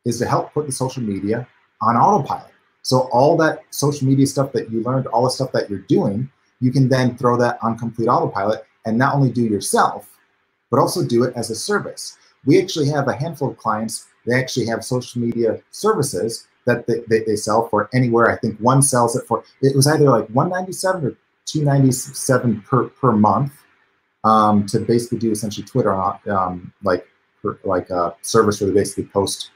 is to help put the social media on autopilot. So all that social media stuff that you learned, all the stuff that you're doing, you can then throw that on complete autopilot and not only do yourself, but also do it as a service. We actually have a handful of clients, they actually have social media services that they, they, they sell for anywhere. I think one sells it for, it was either like 197 or 297 per, per month um, to basically do essentially Twitter, um, like, per, like a service where they basically post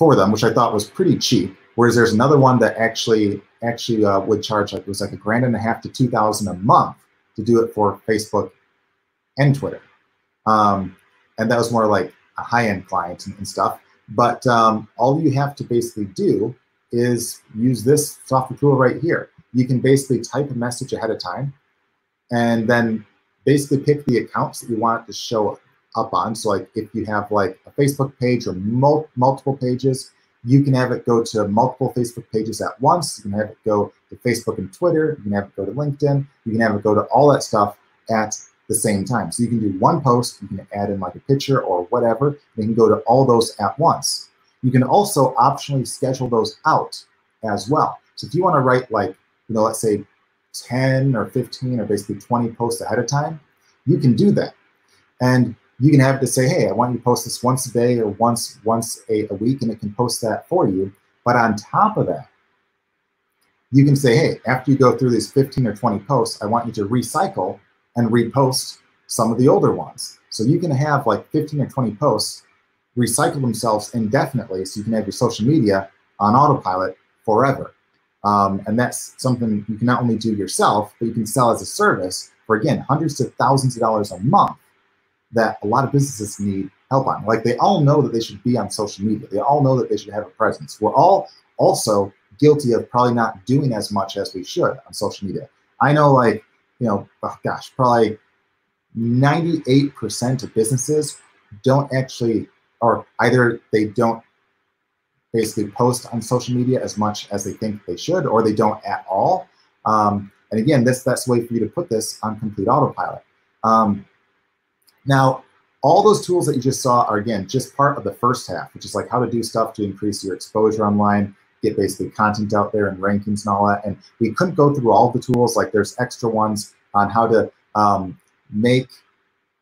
for them, which I thought was pretty cheap. Whereas there's another one that actually actually uh, would charge like it was like a grand and a half to two thousand a month to do it for Facebook and Twitter, um, and that was more like a high-end client and, and stuff. But um, all you have to basically do is use this software tool right here. You can basically type a message ahead of time, and then basically pick the accounts that you want it to show up on. So like if you have like a Facebook page or mul multiple pages, you can have it go to multiple Facebook pages at once. You can have it go to Facebook and Twitter. You can have it go to LinkedIn. You can have it go to all that stuff at the same time. So you can do one post, you can add in like a picture or whatever, you can go to all those at once. You can also optionally schedule those out as well. So if you want to write like, you know, let's say 10 or 15 or basically 20 posts ahead of time, you can do that. And you can have it to say, hey, I want you to post this once a day or once once a, a week, and it can post that for you. But on top of that, you can say, hey, after you go through these 15 or 20 posts, I want you to recycle and repost some of the older ones. So you can have like 15 or 20 posts recycle themselves indefinitely so you can have your social media on autopilot forever. Um, and that's something you can not only do yourself, but you can sell as a service for, again, hundreds to thousands of dollars a month that a lot of businesses need help on. Like they all know that they should be on social media. They all know that they should have a presence. We're all also guilty of probably not doing as much as we should on social media. I know like, you know, oh gosh, probably 98% of businesses don't actually, or either they don't basically post on social media as much as they think they should, or they don't at all. Um, and again, this that's the way for you to put this on complete autopilot. Um, now, all those tools that you just saw are again just part of the first half, which is like how to do stuff to increase your exposure online, get basically content out there and rankings and all that. And we couldn't go through all the tools. Like there's extra ones on how to um, make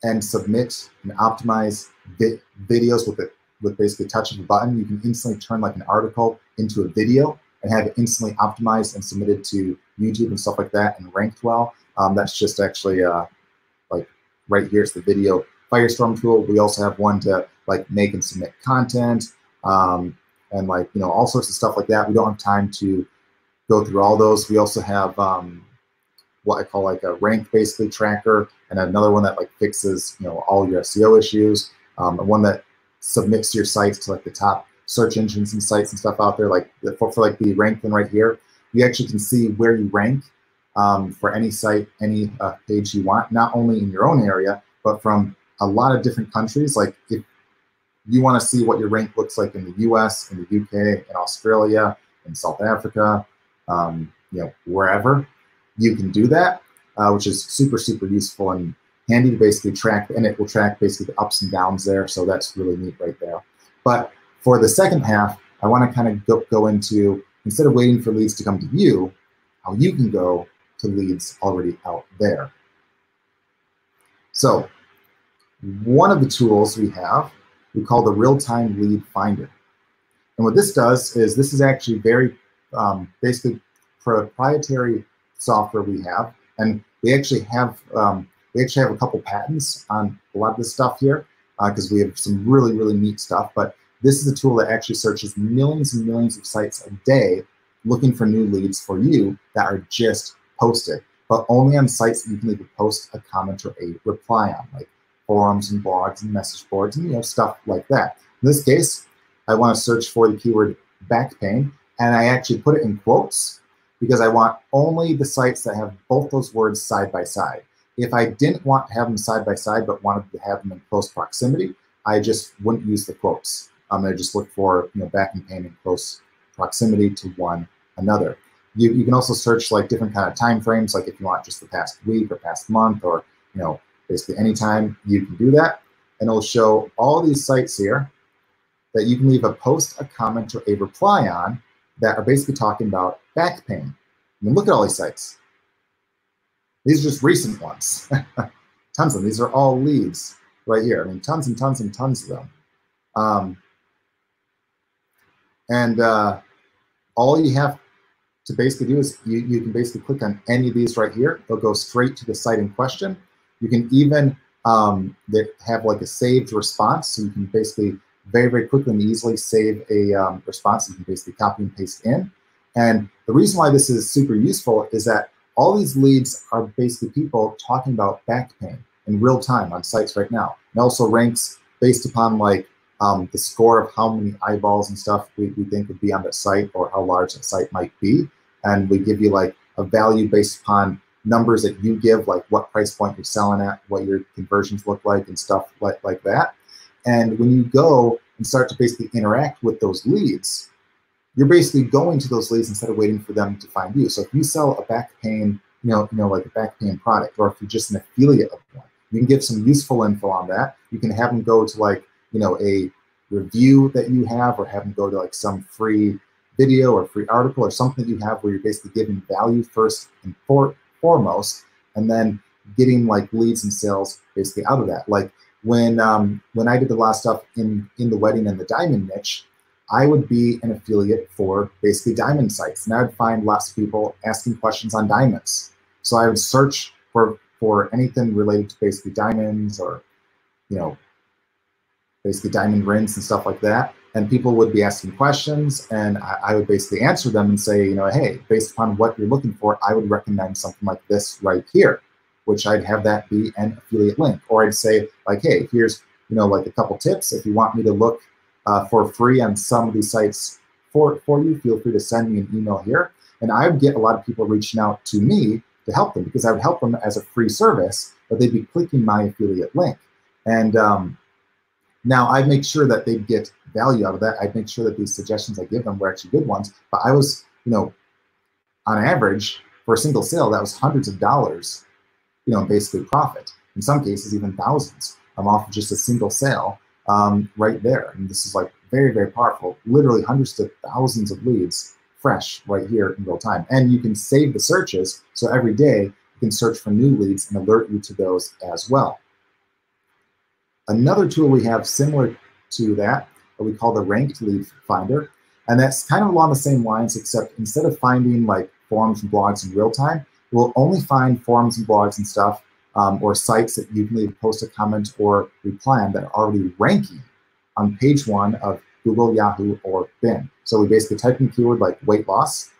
and submit and optimize vi videos with it with basically touch of a button. You can instantly turn like an article into a video and have it instantly optimized and submitted to YouTube and stuff like that and ranked well. Um, that's just actually uh, like right here. It's the video Firestorm tool. We also have one to like make and submit content um, and like, you know, all sorts of stuff like that. We don't have time to go through all those. We also have um, what I call like a rank basically tracker and another one that like fixes, you know, all your SEO issues. Um, and one that submits your sites to like the top search engines and sites and stuff out there. Like for, for like the rank thing right here, you actually can see where you rank um, for any site, any uh, page you want, not only in your own area, but from a lot of different countries. Like if you want to see what your rank looks like in the US, in the UK, in Australia, in South Africa, um, you know, wherever, you can do that, uh, which is super, super useful and handy to basically track, and it will track basically the ups and downs there. So that's really neat right there. But for the second half, I want to kind of go, go into, instead of waiting for leads to come to you, how you can go to leads already out there. So one of the tools we have, we call the real-time lead finder. And what this does is this is actually very um, basically proprietary software we have. And we actually have um, we actually have a couple patents on a lot of this stuff here because uh, we have some really, really neat stuff. But this is a tool that actually searches millions and millions of sites a day looking for new leads for you that are just posted, but only on sites that you can leave a post, a comment, or a reply on, like forums and blogs and message boards and you know stuff like that. In this case, I want to search for the keyword back pain, and I actually put it in quotes because I want only the sites that have both those words side by side. If I didn't want to have them side by side, but wanted to have them in close proximity, I just wouldn't use the quotes. I'm going to just look for you know back and pain in close proximity to one another. You, you can also search like different kind of time frames, like if you want just the past week or past month or you know basically anytime you can do that. And it'll show all these sites here that you can leave a post, a comment, or a reply on that are basically talking about back pain. I mean, look at all these sites. These are just recent ones. [laughs] tons of them. These are all leads right here. I mean, tons and tons and tons of them. Um, and uh, all you have to basically do is you, you can basically click on any of these right here. They'll go straight to the site in question. You can even um, have like a saved response. So you can basically very, very quickly and easily save a um, response. You can basically copy and paste in. And the reason why this is super useful is that all these leads are basically people talking about back pain in real time on sites right now. It also ranks based upon like um, the score of how many eyeballs and stuff we, we think would be on the site or how large the site might be. And we give you like a value based upon numbers that you give, like what price point you're selling at, what your conversions look like and stuff like, like that. And when you go and start to basically interact with those leads, you're basically going to those leads instead of waiting for them to find you. So if you sell a back pain, you know, you know, like a back pain product, or if you're just an affiliate of one, you can give some useful info on that. You can have them go to like, you know, a review that you have, or have them go to like some free video or free article or something that you have where you're basically giving value first and for, foremost, and then getting like leads and sales basically out of that. Like when um, when I did the last stuff in in the wedding and the diamond niche, I would be an affiliate for basically diamond sites. And I would find lots of people asking questions on diamonds. So I would search for for anything related to basically diamonds or, you know, basically diamond rings and stuff like that. And people would be asking questions, and I, I would basically answer them and say, you know, hey, based upon what you're looking for, I would recommend something like this right here, which I'd have that be an affiliate link. Or I'd say, like, hey, here's, you know, like a couple tips. If you want me to look uh, for free on some of these sites for, for you, feel free to send me an email here. And I would get a lot of people reaching out to me to help them because I would help them as a free service, but they'd be clicking my affiliate link. And um, now I'd make sure that they'd get value out of that. I'd make sure that these suggestions I give them were actually good ones. But I was, you know, on average for a single sale, that was hundreds of dollars, you know, basically profit. In some cases, even thousands. I'm off of just a single sale um, right there. And this is like very, very powerful. Literally hundreds to thousands of leads fresh right here in real time. And you can save the searches. So every day you can search for new leads and alert you to those as well. Another tool we have similar to that, we call the ranked lead finder. And that's kind of along the same lines, except instead of finding like forums and blogs in real time, we'll only find forums and blogs and stuff um, or sites that you can leave post a comment or reply on that are already ranking on page one of Google, Yahoo, or Bing. So we basically type in a keyword like weight loss.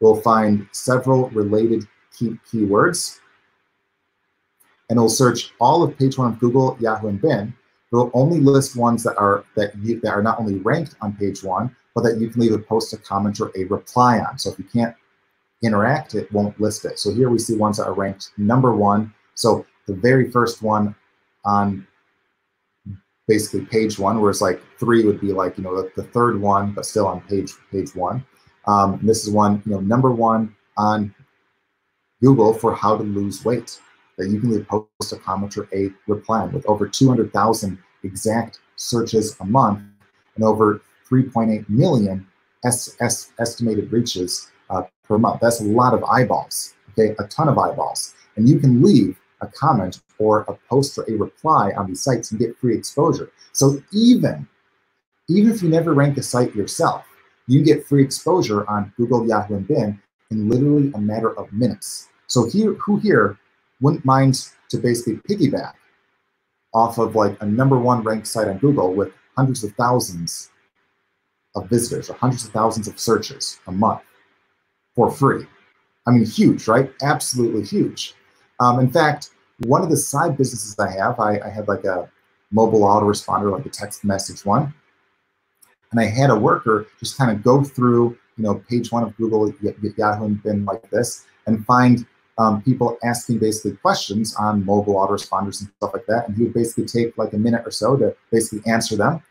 We'll find several related key keywords. And it'll search all of page one Google, Yahoo, and Bing. It'll only list ones that are that you, that are not only ranked on page one, but that you can leave a post, a comment, or a reply on. So if you can't interact, it won't list it. So here we see ones that are ranked number one. So the very first one on basically page one, whereas like three would be like, you know, the, the third one, but still on page page one. Um, this is one, you know, number one on Google for how to lose weight. That you can leave post a comment or a reply with over 200,000 exact searches a month and over 3.8 million es es estimated reaches uh, per month. That's a lot of eyeballs, okay, a ton of eyeballs. And you can leave a comment or a post or a reply on these sites and get free exposure. So even, even if you never rank a site yourself, you get free exposure on Google, Yahoo, and Bing in literally a matter of minutes. So here, who here wouldn't mind to basically piggyback off of like a number one ranked site on Google with hundreds of thousands of visitors or hundreds of thousands of searches a month for free? I mean, huge, right? Absolutely huge. Um, in fact, one of the side businesses I have, I, I had like a mobile autoresponder, like a text message one. And I had a worker just kind of go through, you know, page one of Google, Yahoo, and Bing like this, and find um, people asking basically questions on mobile autoresponders and stuff like that. And he would basically take like a minute or so to basically answer them.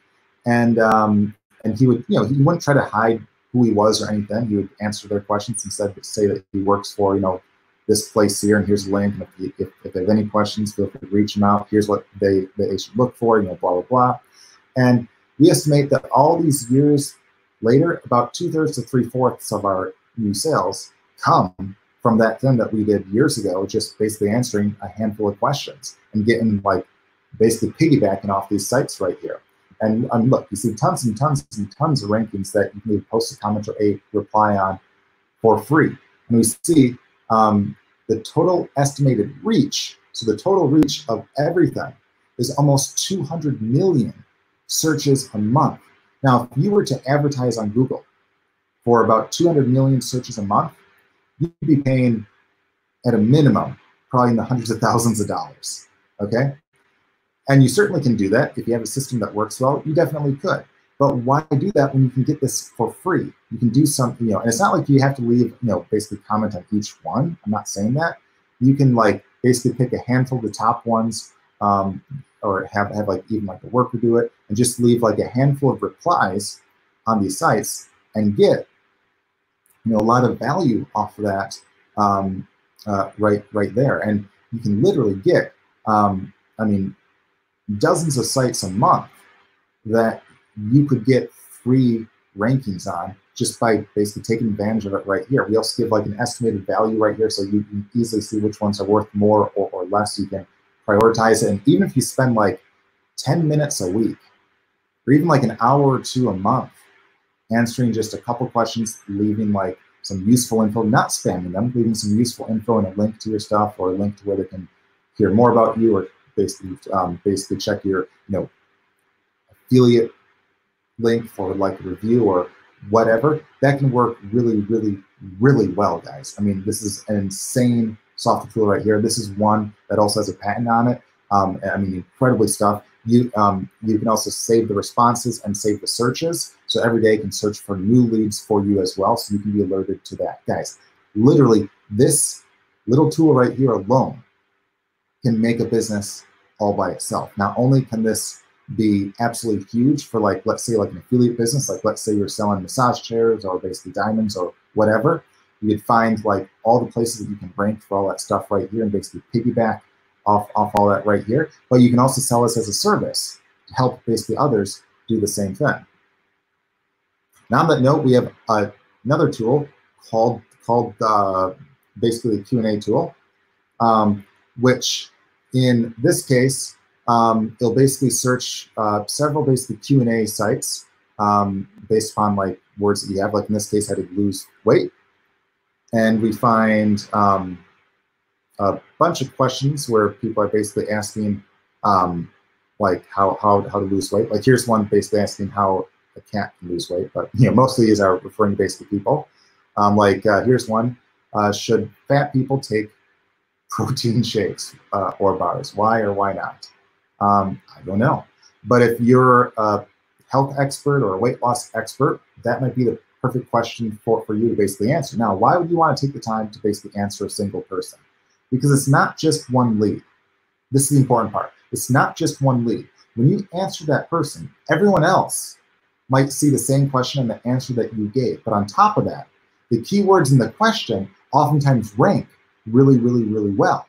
And um, and he would, you know, he wouldn't try to hide who he was or anything. He would answer their questions and said, say that he works for, you know, this place here, and here's a link. And if, if, if, they have any questions, feel free to reach them out. Here's what they, they should look for, you know, blah, blah, blah. And we estimate that all these years later, about two thirds to three fourths of our new sales come from that thing that we did years ago, just basically answering a handful of questions and getting like basically piggybacking off these sites right here. And, and look, you see tons and tons and tons of rankings that you can post a comment or a reply on for free. And we see um, the total estimated reach, so the total reach of everything is almost 200 million searches a month. Now, if you were to advertise on Google for about 200 million searches a month, you'd be paying at a minimum, probably in the hundreds of thousands of dollars, okay? And you certainly can do that. If you have a system that works well, you definitely could. But why do that when you can get this for free? You can do something, you know, and it's not like you have to leave, you know, basically comment on each one. I'm not saying that. You can like basically pick a handful of the top ones um, or have, have like even like a worker do it and just leave like a handful of replies on these sites and get, you know, a lot of value off of that um, uh, right, right there. And you can literally get, um, I mean, dozens of sites a month that you could get free rankings on just by basically taking advantage of it right here. We also give like an estimated value right here so you can easily see which ones are worth more or, or less. You can prioritize it. And even if you spend like 10 minutes a week or even like an hour or two a month answering just a couple questions, leaving like some useful info, not spamming them, leaving some useful info and a link to your stuff or a link to where they can hear more about you or basically um, basically check your you know affiliate link for like a review or whatever. That can work really, really, really well, guys. I mean, this is an insane software tool right here. This is one that also has a patent on it. Um, I mean, incredibly stuff. You um, you can also save the responses and save the searches. So every day can search for new leads for you as well. So you can be alerted to that. Guys, literally this little tool right here alone can make a business all by itself. Not only can this be absolutely huge for like, let's say like an affiliate business, like let's say you're selling massage chairs or basically diamonds or whatever, you could find like all the places that you can rank for all that stuff right here and basically piggyback off, off all that right here. But you can also sell this as a service to help basically others do the same thing. Now on that note, we have another tool called called uh, basically a Q&A tool, um, which in this case, um, it'll basically search uh, several basically Q&A sites um, based upon like words that you have. Like in this case, I did lose weight. And we find um, a bunch of questions where people are basically asking um, like how, how, how to lose weight. Like here's one basically asking how a cat can lose weight, but you know mostly is are referring to basically people. Um, like uh, here's one: uh, Should fat people take protein [laughs] shakes uh, or bars? Why or why not? Um, I don't know. But if you're a health expert or a weight loss expert, that might be the perfect question for, for you to basically answer. Now, why would you want to take the time to basically answer a single person? Because it's not just one lead. This is the important part. It's not just one lead. When you answer that person, everyone else might see the same question and the answer that you gave. But on top of that, the keywords in the question oftentimes rank really, really, really well.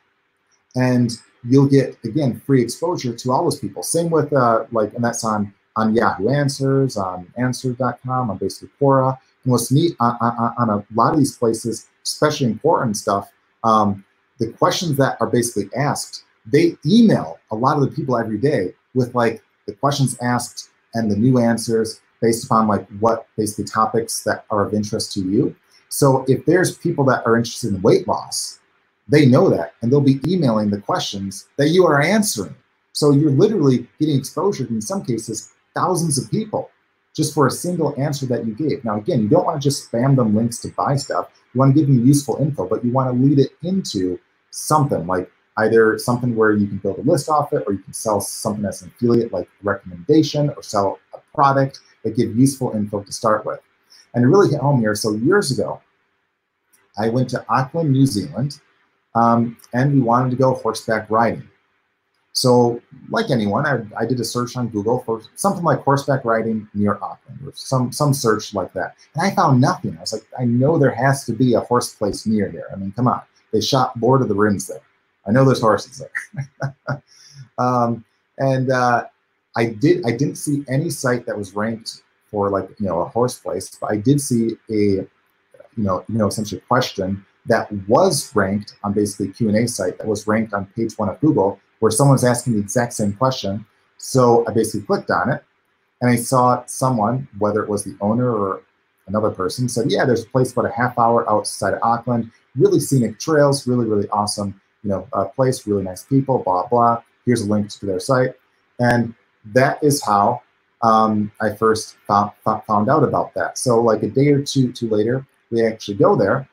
And you'll get, again, free exposure to all those people. Same with, uh, like, and that's on, on Yahoo Answers, on Answer.com, on basically Quora. And what's neat on, on, on, a lot of these places, especially important stuff, um, the questions that are basically asked, they email a lot of the people every day with like the questions asked and the new answers based upon like what basically topics that are of interest to you. So if there's people that are interested in weight loss, they know that and they'll be emailing the questions that you are answering. So you're literally getting exposure in some cases, thousands of people just for a single answer that you gave. Now, again, you don't want to just spam them links to buy stuff. You want to give them useful info, but you want to lead it into something like either something where you can build a list off it or you can sell something as an affiliate like recommendation or sell a product that give useful info to start with. And it really hit home here. So years ago, I went to Auckland, New Zealand, um, and we wanted to go horseback riding. So, like anyone, I, I, did a search on Google for something like horseback riding near Auckland or some some search like that, and I found nothing. I was like, I know there has to be a horse place near here. I mean, come on, they shot Lord of the Rings there. I know there's horses there. [laughs] um, and uh, I did I didn't see any site that was ranked for like you know a horse place, but I did see a you know you know essentially a question that was ranked on basically Q&A site that was ranked on page one of Google where someone was asking the exact same question. So I basically clicked on it and I saw someone, whether it was the owner or another person, said, yeah, there's a place about a half hour outside of Auckland, really scenic trails, really, really awesome, you know, uh, place, really nice people, blah, blah. Here's a link to their site. And that is how um, I first found, found out about that. So like a day or two, two later, we actually go there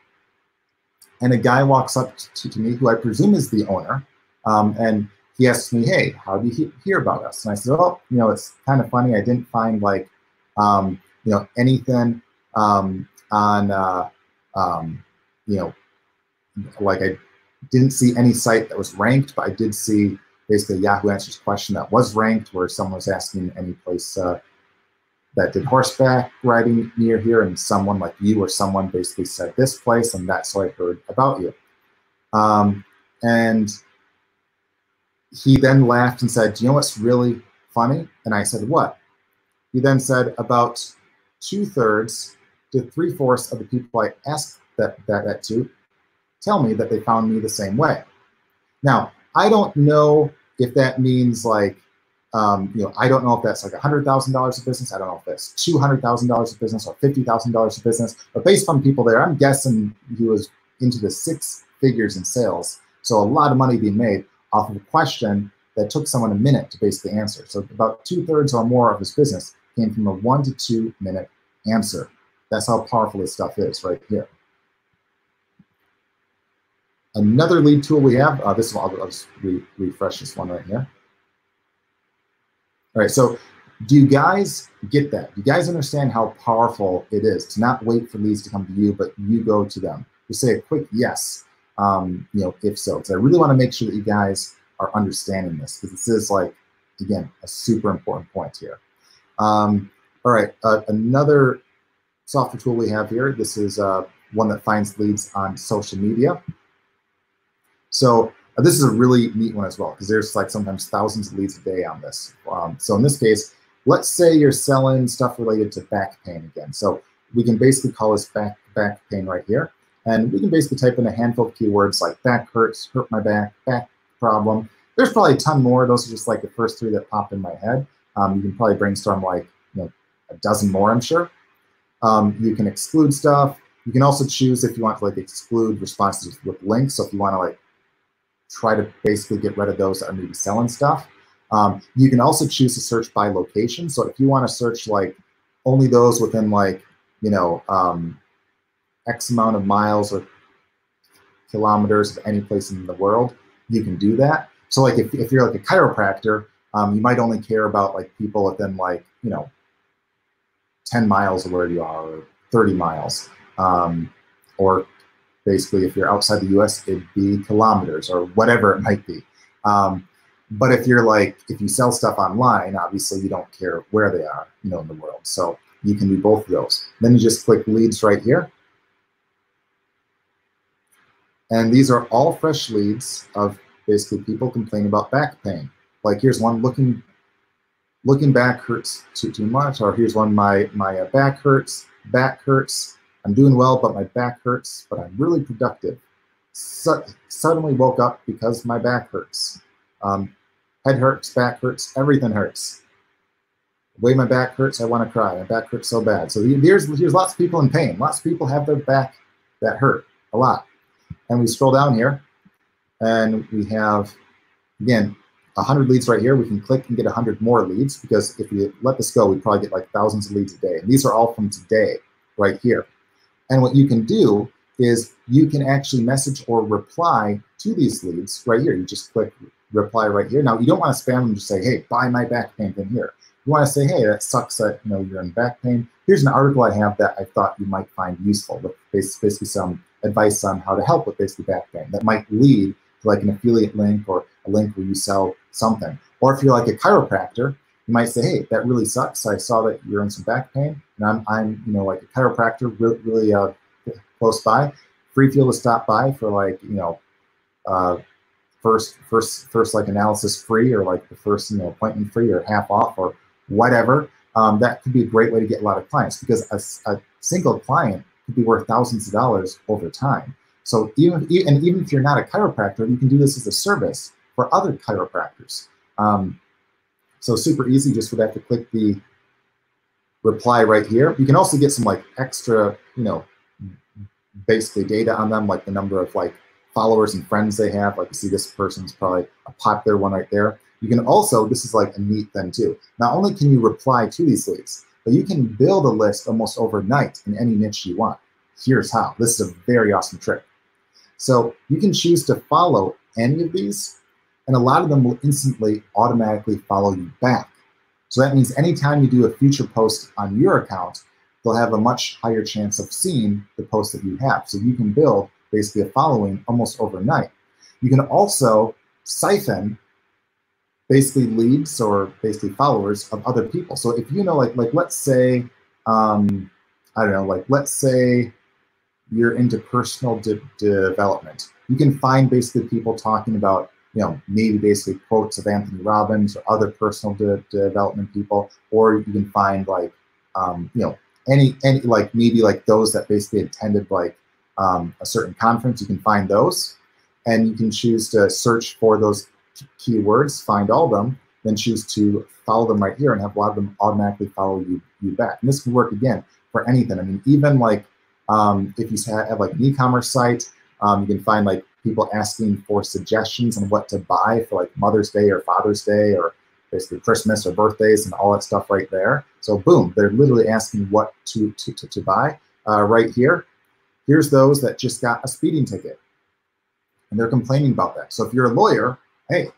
and a guy walks up to, to me who I presume is the owner, um, and he asks me, "Hey, how do you he hear about us?" And I said, "Oh, you know, it's kind of funny. I didn't find like, um, you know, anything um, on, uh, um, you know, like I didn't see any site that was ranked, but I did see basically Yahoo Answers question that was ranked, where someone was asking any place." Uh, that did horseback riding near here, and someone like you or someone basically said this place, and that's how I heard about you. Um, and he then laughed and said, Do you know what's really funny? And I said, What? He then said, About two thirds to three fourths of the people I asked that, that, that to tell me that they found me the same way. Now, I don't know if that means like um, you know, I don't know if that's like $100,000 of business. I don't know if that's $200,000 of business or $50,000 of business. But based on people there, I'm guessing he was into the six figures in sales. So a lot of money being made off of a question that took someone a minute to basically answer. So about two thirds or more of his business came from a one to two minute answer. That's how powerful this stuff is right here. Another lead tool we have, uh, this one, I'll, I'll just re refresh this one right here. All right, so do you guys get that? Do you guys understand how powerful it is to not wait for leads to come to you, but you go to them? Just say a quick yes, um, you know, if so. Because I really want to make sure that you guys are understanding this because this is like, again, a super important point here. Um, all right, uh, another software tool we have here. This is uh, one that finds leads on social media. So uh, this is a really neat one as well because there's like sometimes thousands of leads a day on this. Um, so in this case, let's say you're selling stuff related to back pain again. So we can basically call this back back pain right here. And we can basically type in a handful of keywords like back hurts, hurt my back, back problem. There's probably a ton more. Those are just like the first three that pop in my head. Um, you can probably brainstorm like you know a dozen more, I'm sure. Um, you can exclude stuff. You can also choose if you want to like exclude responses with links. So if you want to like try to basically get rid of those that are maybe selling stuff. Um, you can also choose to search by location. So if you want to search like only those within like, you know, um, X amount of miles or kilometers of any place in the world, you can do that. So like if, if you're like a chiropractor, um, you might only care about like people within like, you know, 10 miles of where you are or 30 miles. Um, or basically if you're outside the US, it'd be kilometers or whatever it might be. Um, but if you're like, if you sell stuff online, obviously you don't care where they are, you know, in the world. So you can do both of those. Then you just click leads right here. And these are all fresh leads of basically people complaining about back pain. Like here's one looking looking back hurts too, too much, or here's one my my uh, back hurts, back hurts. I'm doing well, but my back hurts, but I'm really productive. So, suddenly woke up because my back hurts. Um, head hurts, back hurts, everything hurts. The way my back hurts, I want to cry. My back hurts so bad. So here's, here's lots of people in pain. Lots of people have their back that hurt a lot. And we scroll down here, and we have, again, 100 leads right here. We can click and get 100 more leads because if we let this go, we probably get like thousands of leads a day. And these are all from today right here. And what you can do is you can actually message or reply to these leads right here. You just click reply right here. Now, you don't want to spam them to say, hey, buy my back pain thing here. You want to say, hey, that sucks that you know you're in back pain. Here's an article I have that I thought you might find useful with basically some advice on how to help with basically back pain that might lead to like an affiliate link or a link where you sell something. Or if you're like a chiropractor, you might say, hey, that really sucks. I saw that you're in some back pain, and I'm, I'm you know, like a chiropractor really, really uh, close by. Free feel to stop by for like, you know, uh, first, first, first like analysis free or like the first, you know, appointment free or half off or whatever. Um, that could be a great way to get a lot of clients because a, a single client could be worth thousands of dollars over time. So even and even if you're not a chiropractor, you can do this as a service for other chiropractors. Um, so super easy, just would have to click the reply right here. You can also get some like extra, you know, basically data on them, like the number of like followers and friends they have. Like you see this person's probably a popular one right there. You can also, this is like a neat thing too. Not only can you reply to these leads, but you can build a list almost overnight in any niche you want. Here's how. This is a very awesome trick. So you can choose to follow any of these and a lot of them will instantly automatically follow you back. So that means anytime you do a future post on your account, they'll have a much higher chance of seeing the post that you have. So you can build basically a following almost overnight. You can also siphon basically leads or basically followers of other people. So if you know, like, like let's say, um, I don't know, like let's say you're into personal de development. You can find basically people talking about you know, maybe basically quotes of Anthony Robbins or other personal de development people, or you can find like, um, you know, any, any, like maybe like those that basically attended like um, a certain conference, you can find those and you can choose to search for those keywords, find all of them, then choose to follow them right here and have a lot of them automatically follow you, you back. And this can work again for anything. I mean, even like um, if you have, have like an e-commerce site, um, you can find like people asking for suggestions on what to buy for like Mother's Day or Father's Day or basically Christmas or birthdays and all that stuff right there. So boom, they're literally asking what to, to, to, to buy uh, right here. Here's those that just got a speeding ticket and they're complaining about that. So if you're a lawyer, hey,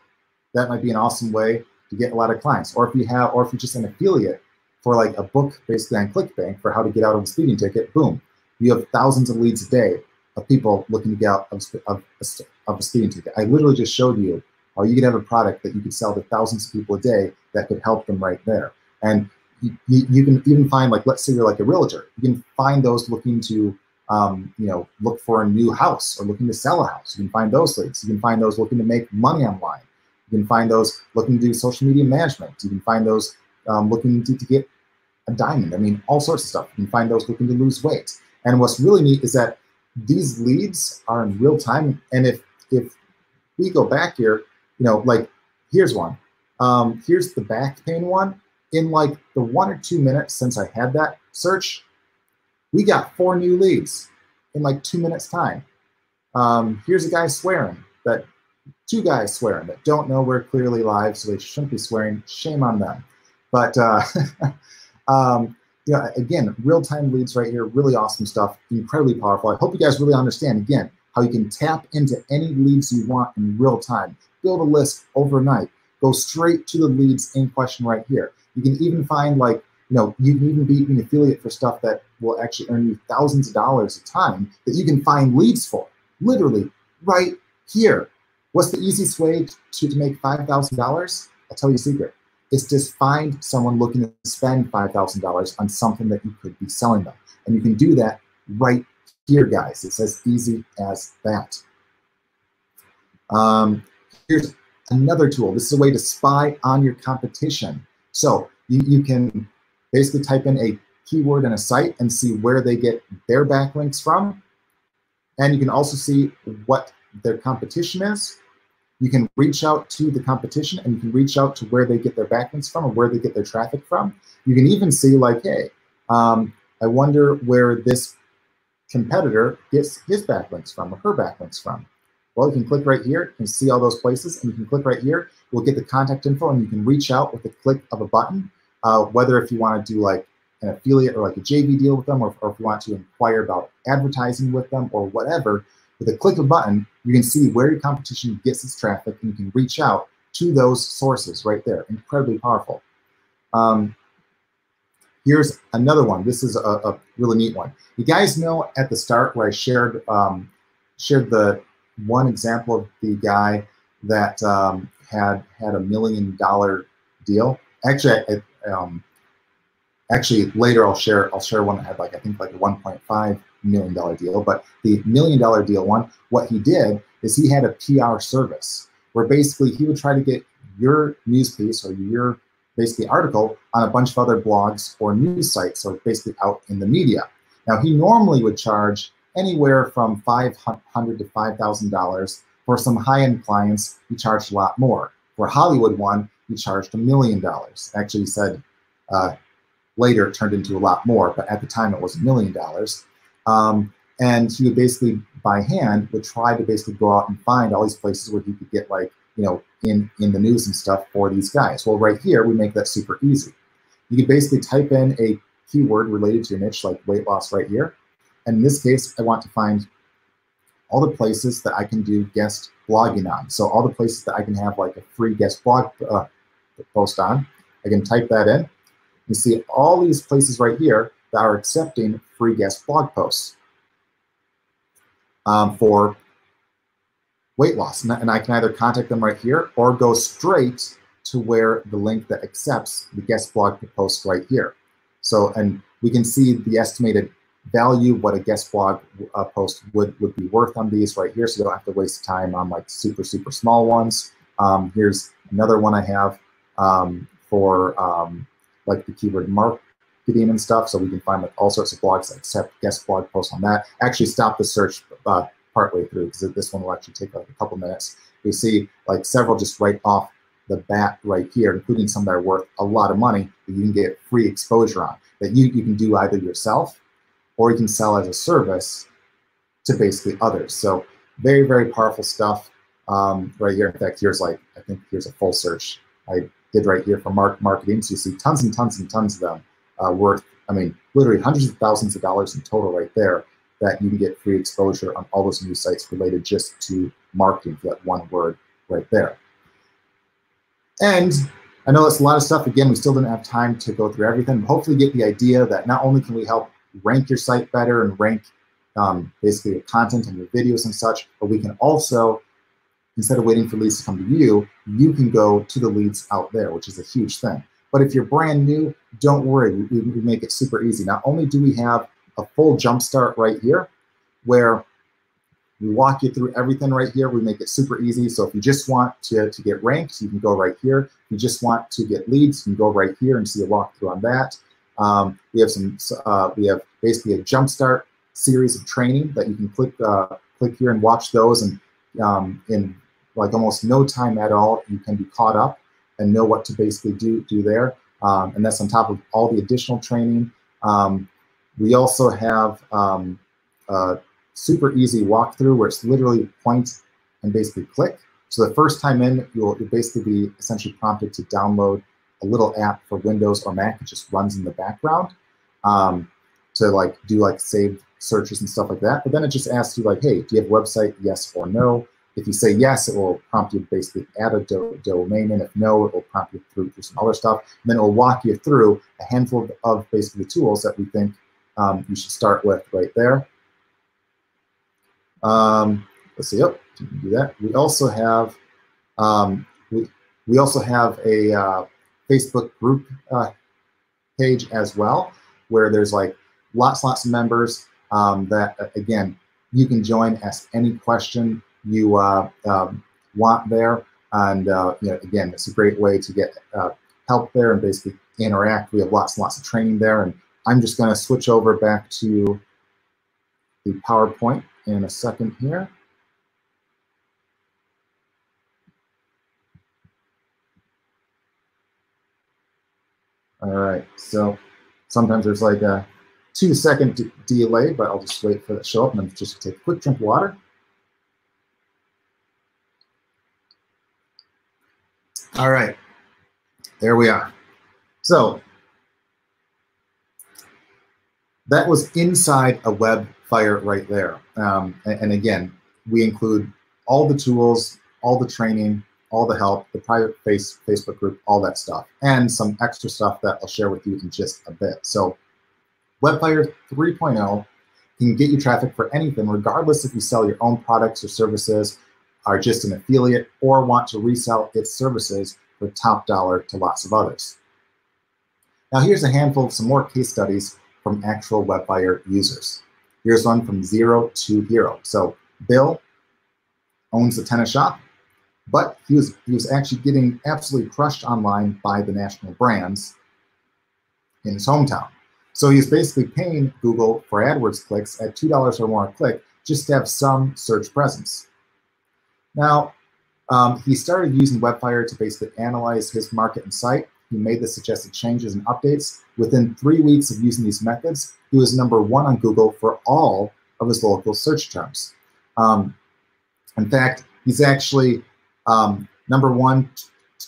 that might be an awesome way to get a lot of clients. Or if you have, or if you're just an affiliate for like a book basically on ClickBank for how to get out of a speeding ticket, boom, you have thousands of leads a day of people looking to get out of, of, of a speeding ticket. I literally just showed you how you could have a product that you could sell to thousands of people a day that could help them right there. And you, you, can even find like, let's say you're like a realtor, you can find those looking to, um, you know, look for a new house or looking to sell a house. You can find those leads. You can find those looking to make money online. You can find those looking to do social media management. You can find those um, looking to, to get a diamond. I mean, all sorts of stuff. You can find those looking to lose weight. And what's really neat is that these leads are in real time. And if if we go back here, you know, like here's one. Um, here's the back pain one. In like the one or two minutes since I had that search, we got four new leads in like two minutes time. Um, here's a guy swearing that two guys swearing that don't know we're clearly live, so they shouldn't be swearing. Shame on them. But uh, [laughs] um, yeah, again, real-time leads right here, really awesome stuff, incredibly powerful. I hope you guys really understand, again, how you can tap into any leads you want in real time. Build a list overnight. Go straight to the leads in question right here. You can even find like, you know, you can even be an affiliate for stuff that will actually earn you thousands of dollars a time that you can find leads for, literally right here. What's the easiest way to, to make $5,000? I'll tell you a secret is just find someone looking to spend $5,000 on something that you could be selling them. And you can do that right here, guys. It's as easy as that. Um, here's another tool. This is a way to spy on your competition. So you, you can basically type in a keyword in a site and see where they get their backlinks from. And you can also see what their competition is you can reach out to the competition and you can reach out to where they get their backlinks from or where they get their traffic from. You can even see like, hey, um, I wonder where this competitor gets his backlinks from or her backlinks from. Well, you can click right here, can see all those places, and you can click right here, we'll get the contact info, and you can reach out with a click of a button, uh, whether if you want to do like an affiliate or like a JV deal with them, or, or if you want to inquire about advertising with them or whatever, with a click of a button, you can see where your competition gets its traffic and you can reach out to those sources right there. Incredibly powerful. Um, here's another one. This is a, a, really neat one. You guys know at the start where I shared um, shared the one example of the guy that um, had had a million dollar deal. Actually, I, um, actually later I'll share I'll share one that had like I think like a 1.5 million dollar deal. But the million dollar deal one, what he did is he had a PR service where basically he would try to get your news piece or your basically article on a bunch of other blogs or news sites, so basically out in the media. Now he normally would charge anywhere from five hundred to five thousand dollars. For some high-end clients, he charged a lot more. For Hollywood one, he charged a million dollars. Actually, he said uh, later it turned into a lot more, but at the time it was a million dollars. Um, and he would basically, by hand, would try to basically go out and find all these places where he could get like, you know, in, in the news and stuff for these guys. Well, right here, we make that super easy. You could basically type in a keyword related to your niche, like weight loss right here. And in this case, I want to find all the places that I can do guest blogging on. So all the places that I can have like a free guest blog uh, post on. I can type that in. You see all these places right here that are accepting free guest blog posts um, for weight loss. And I can either contact them right here or go straight to where the link that accepts the guest blog post right here. So, and we can see the estimated value, what a guest blog uh, post would, would be worth on these right here. So you don't have to waste time on like super, super small ones. Um, here's another one I have um, for um, like the keyword mark And stuff, so we can find like all sorts of blogs accept guest blog posts on that. Actually, stop the search uh, partway through because this one will actually take like a couple minutes. We see like several just right off the bat right here, including some that are worth a lot of money that you can get free exposure on that you, you can do either yourself or you can sell as a service to basically others. So very, very powerful stuff um, right here. In fact, here's like, I think here's a full search I did right here for mark marketing. So you see tons and tons and tons of them uh, worth, I mean, literally hundreds of thousands of dollars in total right there that you can get free exposure on all those new sites related just to marketing for that one word right there. And I know that's a lot of stuff. Again, we still didn't have time to go through everything. But hopefully, get the idea that not only can we help rank your site better and rank um, basically your content and your videos and such, but we can also, instead of waiting for leads to come to you, you can go to the leads out there, which is a huge thing. But if you're brand new, don't worry. We, we make it super easy. Not only do we have a full jump start right here, where we walk you through everything right here. We make it super easy. So if you just want to, to get ranked, you can go right here. If you just want to get leads, you can go right here and see a walkthrough on that. Um, we have some, uh, we have basically a jumpstart series of training that you can click, uh, click here and watch those. And um, in like almost no time at all, you can be caught up and know what to basically do, do there. Um, and that's on top of all the additional training. Um, we also have um, uh, super easy walkthrough where it's literally point and basically click. So the first time in, you'll, you'll basically be essentially prompted to download a little app for Windows or Mac. It just runs in the background um, to like do like saved searches and stuff like that. But then it just asks you like, hey, do you have a website? Yes or no. If you say yes, it will prompt you to basically add a do domain and If no, it will prompt you through, through some other stuff. And then it will walk you through a handful of, of basically the tools that we think um, you should start with right there. Um, let's see. Can do that. We also have um, we we also have a uh, Facebook group uh, page as well, where there's like lots lots of members um, that uh, again you can join, ask any question you uh, um, want there, and uh, you know again it's a great way to get uh, help there and basically interact. We have lots and lots of training there, and I'm just going to switch over back to the PowerPoint in a second here. All right, so sometimes there's like a two second delay, but I'll just wait for it to show up and then just take a quick drink of water. All right, there we are. So that was inside a web fire right there. Um, and, and, again, we include all the tools, all the training, all the help, the private face Facebook group, all that stuff, and some extra stuff that I'll share with you in just a bit. So Webfire 3.0 can get you traffic for anything, regardless if you sell your own products or services, are just an affiliate, or want to resell its services for top dollar to lots of others. Now here's a handful of some more case studies from actual Webfire users. Here's one from zero to hero. So Bill owns a tennis shop, but he was he was actually getting absolutely crushed online by the national brands in his hometown. So he's basically paying Google for AdWords clicks at two dollars or more a click just to have some search presence. Now, um, he started using Webfire to basically analyze his market and site he made the suggested changes and updates. Within three weeks of using these methods, he was number one on Google for all of his local search terms. Um, in fact, he's actually um, number one,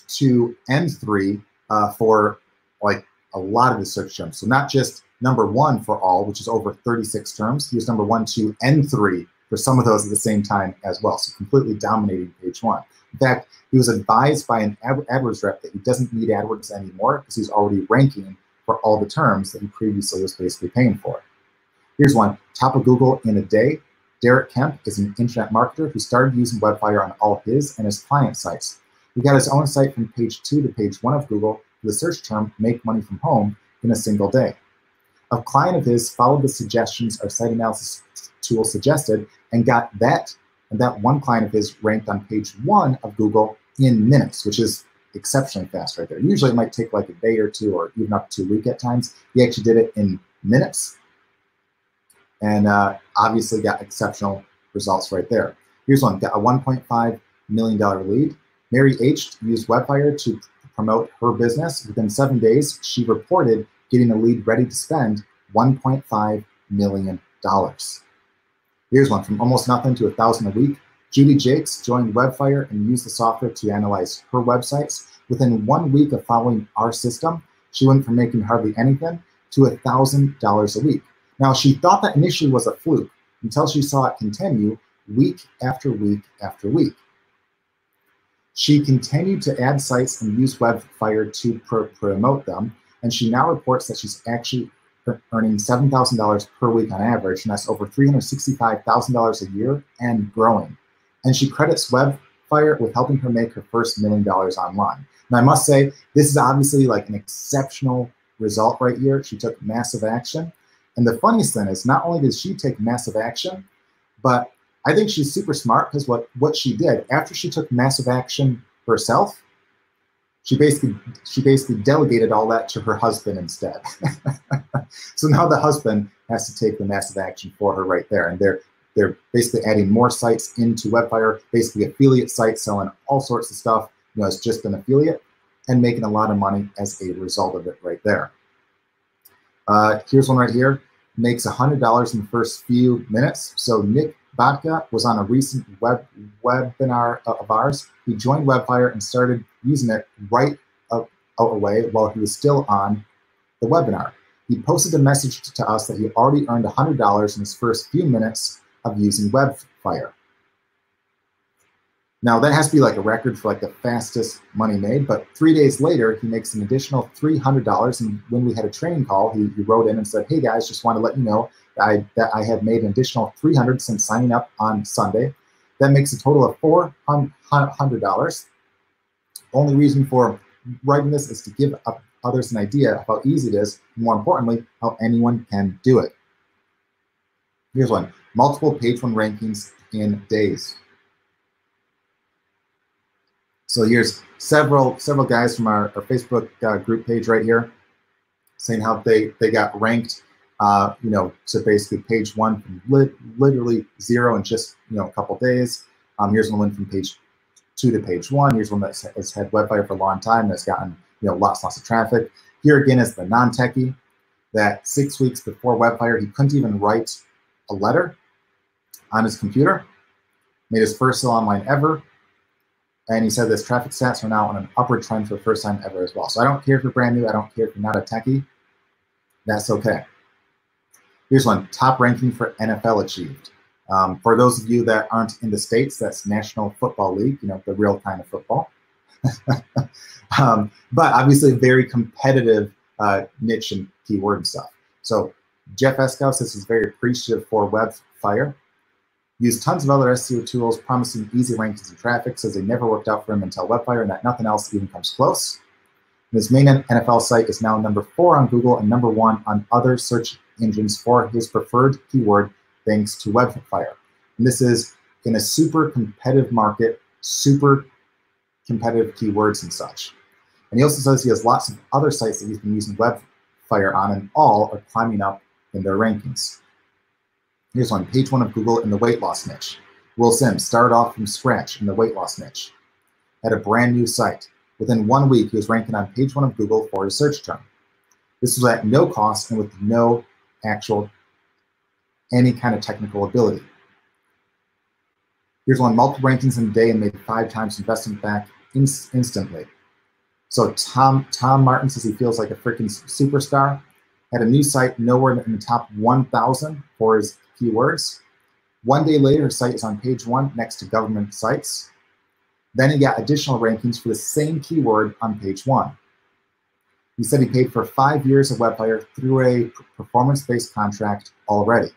two, and three uh, for like a lot of his search terms. So not just number one for all, which is over 36 terms. He was number one, two, and three for some of those at the same time as well. So completely dominating page one. In fact, he was advised by an AdWords rep that he doesn't need AdWords anymore because he's already ranking for all the terms that he previously was basically paying for. Here's one, top of Google in a day. Derek Kemp is an internet marketer who started using Webfire on all his and his client sites. He got his own site from page two to page one of Google with the search term make money from home in a single day. A client of his followed the suggestions our site analysis tool suggested and got that and that one client of his ranked on page one of Google in minutes, which is exceptionally fast right there. Usually it might take like a day or two or even up to a week at times. He actually did it in minutes and uh, obviously got exceptional results right there. Here's one, got a $1.5 million lead. Mary H. used Webfire to promote her business. Within seven days, she reported getting a lead ready to spend $1.5 million. Here's one from almost nothing to a thousand a week. Judy Jakes joined Webfire and used the software to analyze her websites. Within one week of following our system, she went from making hardly anything to a $1,000 a week. Now, she thought that initially was a fluke until she saw it continue week after week after week. She continued to add sites and use Webfire to pr promote them, and she now reports that she's actually earning $7,000 per week on average, and that's over $365,000 a year and growing. And she credits Webfire with helping her make her first million dollars online. And I must say, this is obviously like an exceptional result right here. She took massive action. And the funniest thing is not only did she take massive action, but I think she's super smart because what, what she did after she took massive action herself, she basically she basically delegated all that to her husband instead. [laughs] so now the husband has to take the massive action for her right there. And they're they're basically adding more sites into Webfire, basically affiliate sites selling all sorts of stuff, you know, it's just an affiliate and making a lot of money as a result of it right there. Uh, here's one right here, makes $100 in the first few minutes. So Nick Batka was on a recent web webinar of ours. He joined Webfire and started using it right away while he was still on the webinar. He posted a message to us that he already earned $100 in his first few minutes of using Webfire. Now that has to be like a record for like the fastest money made, but three days later, he makes an additional $300. And when we had a training call, he, he wrote in and said, hey guys, just want to let you know I, that I have made an additional 300 since signing up on Sunday. That makes a total of $400. Only reason for writing this is to give others an idea of how easy it is, and more importantly, how anyone can do it. Here's one, multiple page one rankings in days. So here's several several guys from our, our Facebook uh, group page right here saying how they, they got ranked, uh, you know, to basically page one from li literally zero in just, you know, a couple days. Um, here's one from page two to page one. Here's one that has had Webfire for a long time that's gotten, you know, lots, lots of traffic. Here again is the non-techie that six weeks before Webfire, he couldn't even write a letter on his computer. Made his first sale online ever. And he said this traffic stats are now on an upward trend for the first time ever as well. So I don't care if you're brand new. I don't care if you're not a techie. That's okay. Here's one, top ranking for NFL achieved. Um, for those of you that aren't in the States, that's National Football League, you know, the real kind of football. [laughs] um, but obviously very competitive uh, niche and keyword and stuff. So Jeff Eskow says he's very appreciative for Webfire used tons of other SEO tools, promising easy rankings and traffic, says they never worked out for him until Webfire and that nothing else even comes close. And his main NFL site is now number four on Google and number one on other search engines for his preferred keyword, thanks to Webfire. And this is in a super competitive market, super competitive keywords and such. And he also says he has lots of other sites that he's been using Webfire on, and all are climbing up in their rankings. Here's one, page one of Google in the weight loss niche. Will Sims started off from scratch in the weight loss niche. Had a brand new site. Within one week, he was ranking on page one of Google for his search term. This was at no cost and with no actual, any kind of technical ability. Here's one, multiple rankings in a day and made five times investment back in instantly. So Tom, Tom Martin says he feels like a freaking superstar. Had a new site nowhere in the top 1,000 for his keywords. One day later, his site is on page one next to government sites. Then he got additional rankings for the same keyword on page one. He said he paid for five years of Webfire through a performance-based contract already.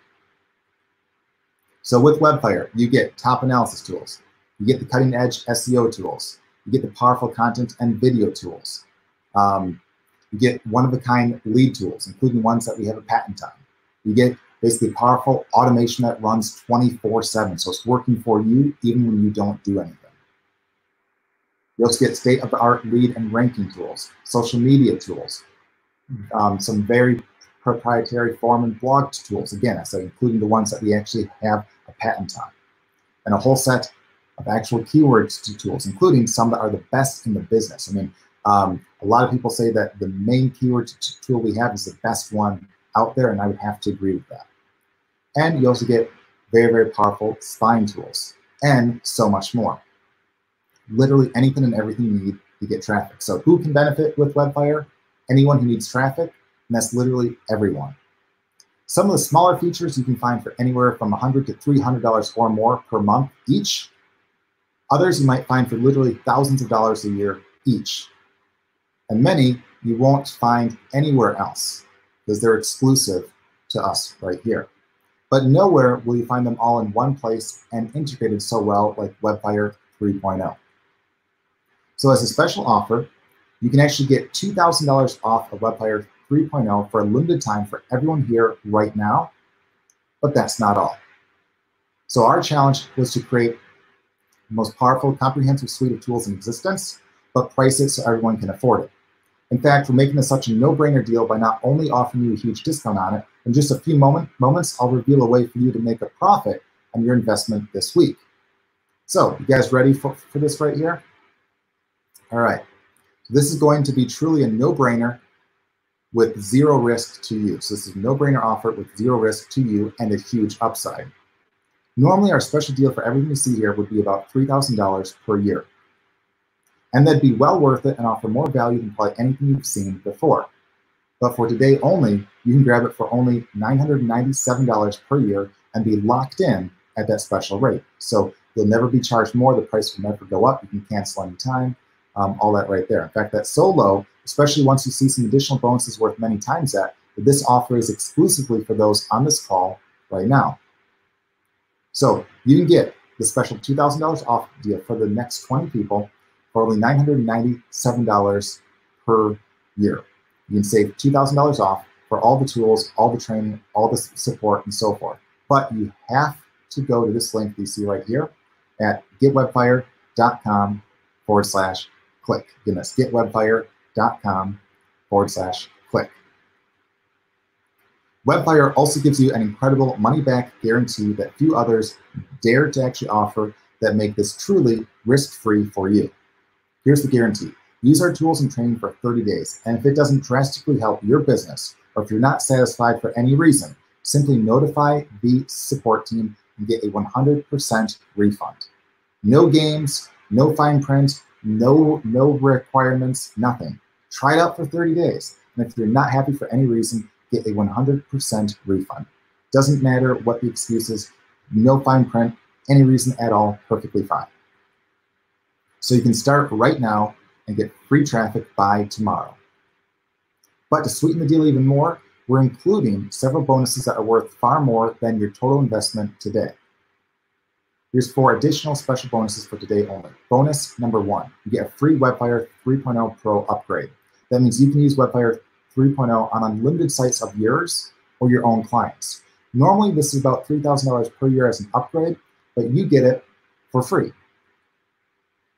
So with Webfire, you get top analysis tools, you get the cutting edge SEO tools, you get the powerful content and video tools. Um, you get one of a kind lead tools, including ones that we have a patent on. You get basically powerful automation that runs 24 7. So it's working for you even when you don't do anything. You also get state of the art lead and ranking tools, social media tools, um, some very proprietary form and blog tools. Again, I said, including the ones that we actually have a patent on, and a whole set of actual keywords to tools, including some that are the best in the business. I mean, um, a lot of people say that the main keyword tool we have is the best one out there, and I would have to agree with that. And you also get very, very powerful spine tools and so much more. Literally anything and everything you need to get traffic. So who can benefit with Webfire? Anyone who needs traffic, and that's literally everyone. Some of the smaller features you can find for anywhere from 100 to $300 or more per month each. Others you might find for literally thousands of dollars a year each. And many you won't find anywhere else because they're exclusive to us right here. But nowhere will you find them all in one place and integrated so well like Webfire 3.0. So as a special offer, you can actually get $2,000 off of Webfire 3.0 for a limited time for everyone here right now, but that's not all. So our challenge was to create the most powerful, comprehensive suite of tools in existence, but price it so everyone can afford it. In fact, we're making this such a no-brainer deal by not only offering you a huge discount on it, in just a few moment, moments, I'll reveal a way for you to make a profit on your investment this week. So, you guys ready for, for this right here? All right. This is going to be truly a no-brainer with zero risk to you. So this is a no-brainer offer with zero risk to you and a huge upside. Normally, our special deal for everything you see here would be about $3,000 per year. And that'd be well worth it and offer more value than probably anything you've seen before. But for today only, you can grab it for only $997 per year and be locked in at that special rate. So you'll never be charged more. The price will never go up. You can cancel anytime, um, all that right there. In fact, that's so low, especially once you see some additional bonuses worth many times that, this offer is exclusively for those on this call right now. So you can get the special $2,000 off deal for the next 20 people for only $997 per year. You can save $2,000 off for all the tools, all the training, all the support, and so forth. But you have to go to this link you see right here at getwebfire.com forward slash click. Again, that's getwebfire.com forward slash click. Webfire also gives you an incredible money back guarantee that few others dare to actually offer that make this truly risk free for you. Here's the guarantee Use our tools and training for 30 days, and if it doesn't drastically help your business, or if you're not satisfied for any reason, simply notify the support team and get a 100% refund. No games, no fine print, no, no requirements, nothing. Try it out for 30 days, and if you're not happy for any reason, get a 100% refund. Doesn't matter what the excuse is, no fine print, any reason at all, perfectly fine. So you can start right now and get free traffic by tomorrow. But to sweeten the deal even more, we're including several bonuses that are worth far more than your total investment today. Here's four additional special bonuses for today only. Bonus number one, you get a free Webfire 3.0 Pro upgrade. That means you can use Webfire 3.0 on unlimited sites of yours or your own clients. Normally, this is about $3,000 per year as an upgrade, but you get it for free.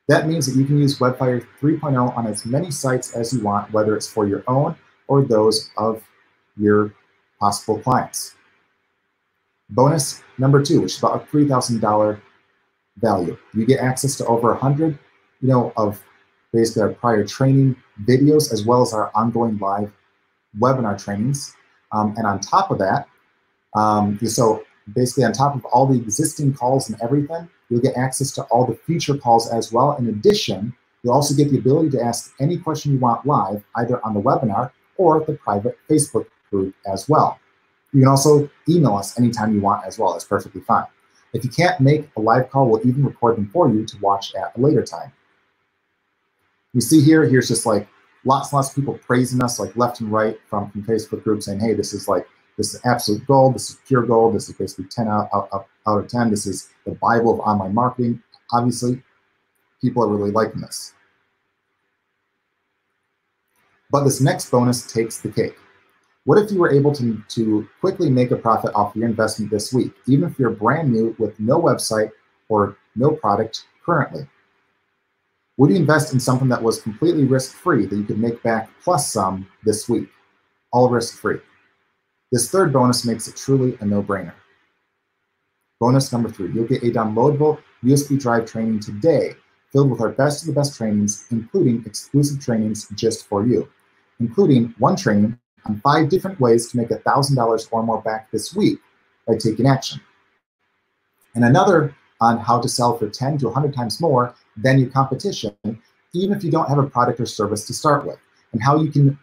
That means that you can use Webfire 3.0 on as many sites as you want, whether it's for your own or those of your possible clients. Bonus number two, which is about a $3,000 value. You get access to over a 100, you know, of basically our prior training videos, as well as our ongoing live webinar trainings. Um, and on top of that, um, so basically on top of all the existing calls and everything, You'll get access to all the future calls as well. In addition, you'll also get the ability to ask any question you want live, either on the webinar or the private Facebook group as well. You can also email us anytime you want as well. It's perfectly fine. If you can't make a live call, we'll even record them for you to watch at a later time. You see here, here's just like lots and lots of people praising us like left and right from, from Facebook groups saying, hey, this is like this is absolute gold. This is pure gold. This is basically 10 out, out, out of 10. This is the Bible of online marketing. Obviously, people are really liking this. But this next bonus takes the cake. What if you were able to, to quickly make a profit off your investment this week, even if you're brand new with no website or no product currently? Would you invest in something that was completely risk-free that you could make back plus some this week? All risk-free. This third bonus makes it truly a no-brainer. Bonus number three, you'll get a downloadable USB drive training today filled with our best of the best trainings, including exclusive trainings just for you, including one training on five different ways to make $1,000 or more back this week by taking action, and another on how to sell for 10 to 100 times more than your competition, even if you don't have a product or service to start with, and how you can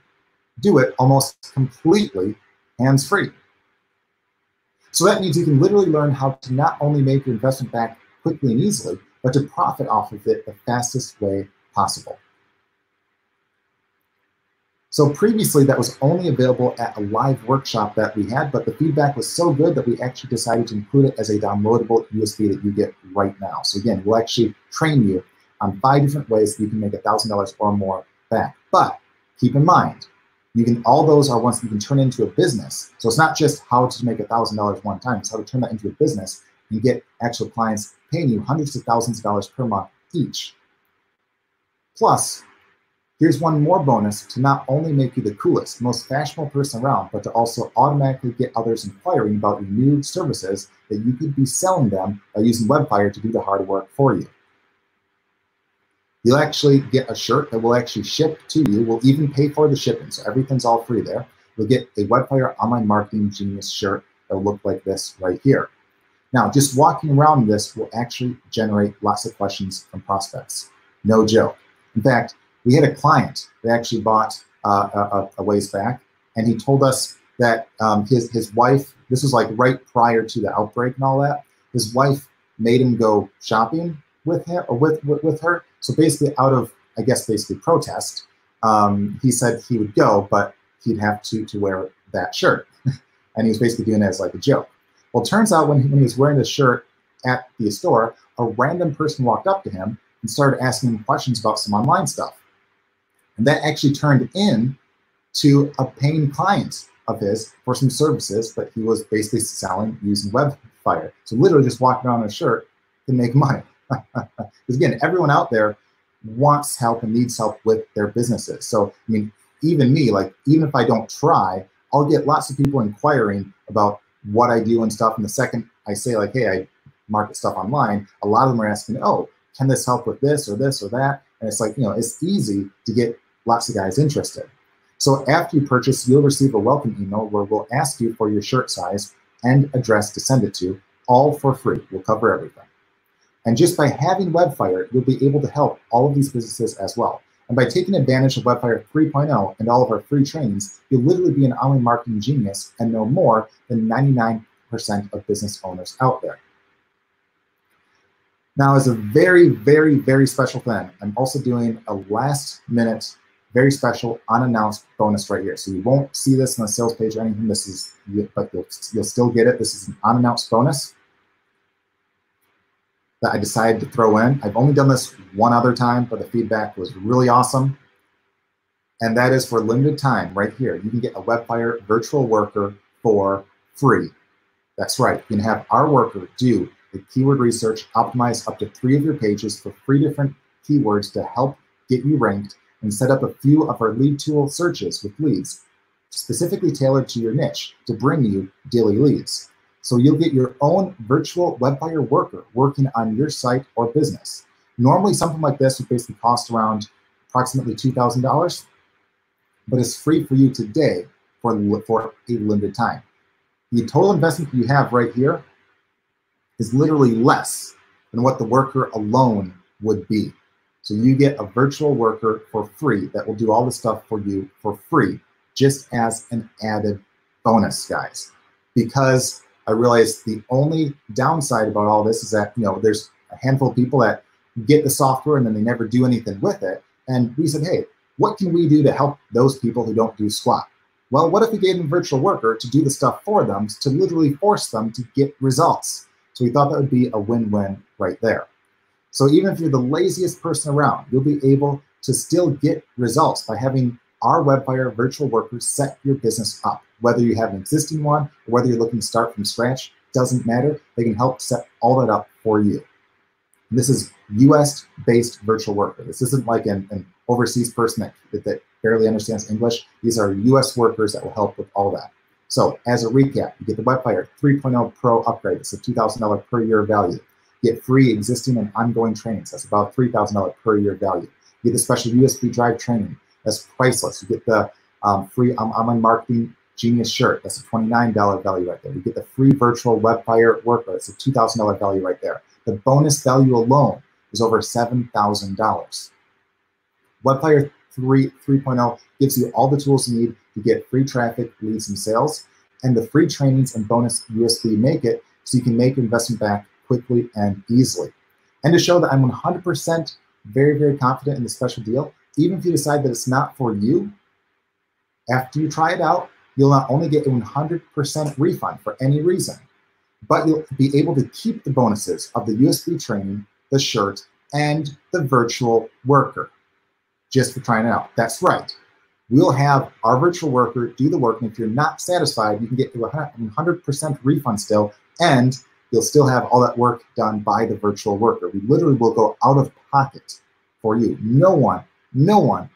do it almost completely hands free. So that means you can literally learn how to not only make your investment back quickly and easily, but to profit off of it the fastest way possible. So previously that was only available at a live workshop that we had, but the feedback was so good that we actually decided to include it as a downloadable USB that you get right now. So again, we'll actually train you on five different ways that you can make $1,000 or more back. But keep in mind, you can all those are ones that you can turn into a business. So it's not just how to make $1,000 one time, it's how to turn that into a business and get actual clients paying you hundreds of thousands of dollars per month each. Plus, here's one more bonus to not only make you the coolest, most fashionable person around, but to also automatically get others inquiring about your new services that you could be selling them by using Webfire to do the hard work for you. You'll actually get a shirt that will actually ship to you. We'll even pay for the shipping, so everything's all free there. You'll get a Webfire Online Marketing Genius shirt that will look like this right here. Now, just walking around this will actually generate lots of questions from prospects. No joke. In fact, we had a client that actually bought uh, a, a, ways back, and he told us that um, his his wife. This was like right prior to the outbreak and all that. His wife made him go shopping with him or with with, with her. So basically, out of I guess basically protest, um, he said he would go, but he'd have to to wear that shirt, [laughs] and he was basically doing it as like a joke. Well, turns out when he, when he was wearing this shirt at the store, a random person walked up to him and started asking him questions about some online stuff. And that actually turned in to a paying client of his for some services that he was basically selling using Webfire. So literally just walking around in a shirt to make money. [laughs] Because again, everyone out there wants help and needs help with their businesses. So I mean, even me, like even if I don't try, I'll get lots of people inquiring about what I do and stuff. And the second I say like, hey, I market stuff online, a lot of them are asking, oh, can this help with this or this or that? And it's like, you know, it's easy to get lots of guys interested. So after you purchase, you'll receive a welcome email where we'll ask you for your shirt size and address to send it to, all for free. We'll cover everything. And just by having Webfire, you'll be able to help all of these businesses as well. And by taking advantage of Webfire 3.0 and all of our free trainings, you'll literally be an online marketing genius and know more than 99% of business owners out there. Now, as a very, very, very special thing, I'm also doing a last minute, very special, unannounced bonus right here. So you won't see this on the sales page or anything. This is, but you'll, you'll still get it. This is an unannounced bonus that I decided to throw in. I've only done this one other time, but the feedback was really awesome. And that is for limited time right here. You can get a Webfire virtual worker for free. That's right. You can have our worker do the keyword research, optimize up to three of your pages for three different keywords to help get you ranked, and set up a few of our lead tool searches with leads specifically tailored to your niche to bring you daily leads. So you'll get your own virtual Webfire worker working on your site or business. Normally, something like this would basically cost around approximately $2,000, but it's free for you today for, for a limited time. The total investment you have right here is literally less than what the worker alone would be. So you get a virtual worker for free that will do all the stuff for you for free, just as an added bonus, guys. Because I realized the only downside about all this is that, you know, there's a handful of people that get the software and then they never do anything with it. And we said, hey, what can we do to help those people who don't do squat? Well, what if we gave them a virtual worker to do the stuff for them to literally force them to get results? So we thought that would be a win-win right there. So even if you're the laziest person around, you'll be able to still get results by having our Webfire virtual workers set your business up. Whether you have an existing one or whether you're looking to start from scratch, doesn't matter. They can help set all that up for you. And this is US based virtual worker. This isn't like an, an overseas person that, that barely understands English. These are US workers that will help with all that. So as a recap, you get the Webfire 3.0 Pro upgrade. It's a $2,000 per year value. Get free existing and ongoing trainings. That's about $3,000 per year value. You get the special USB drive training. That's priceless. You get the um, free um, online marketing genius shirt. That's a $29 value right there. You get the free virtual Webfire worker. That's a $2,000 value right there. The bonus value alone is over $7,000. Webfire 3 3.0 gives you all the tools you need to get free traffic, leads, and sales. And the free trainings and bonus USB make it so you can make investment back quickly and easily. And to show that I'm 100% very, very confident in the special deal, even if you decide that it's not for you, after you try it out, you'll not only get a 100% refund for any reason, but you'll be able to keep the bonuses of the USB training, the shirt, and the virtual worker just for trying it out. That's right. We'll have our virtual worker do the work, and if you're not satisfied, you can get a 100% refund still, and you'll still have all that work done by the virtual worker. We literally will go out of pocket for you. No one, no one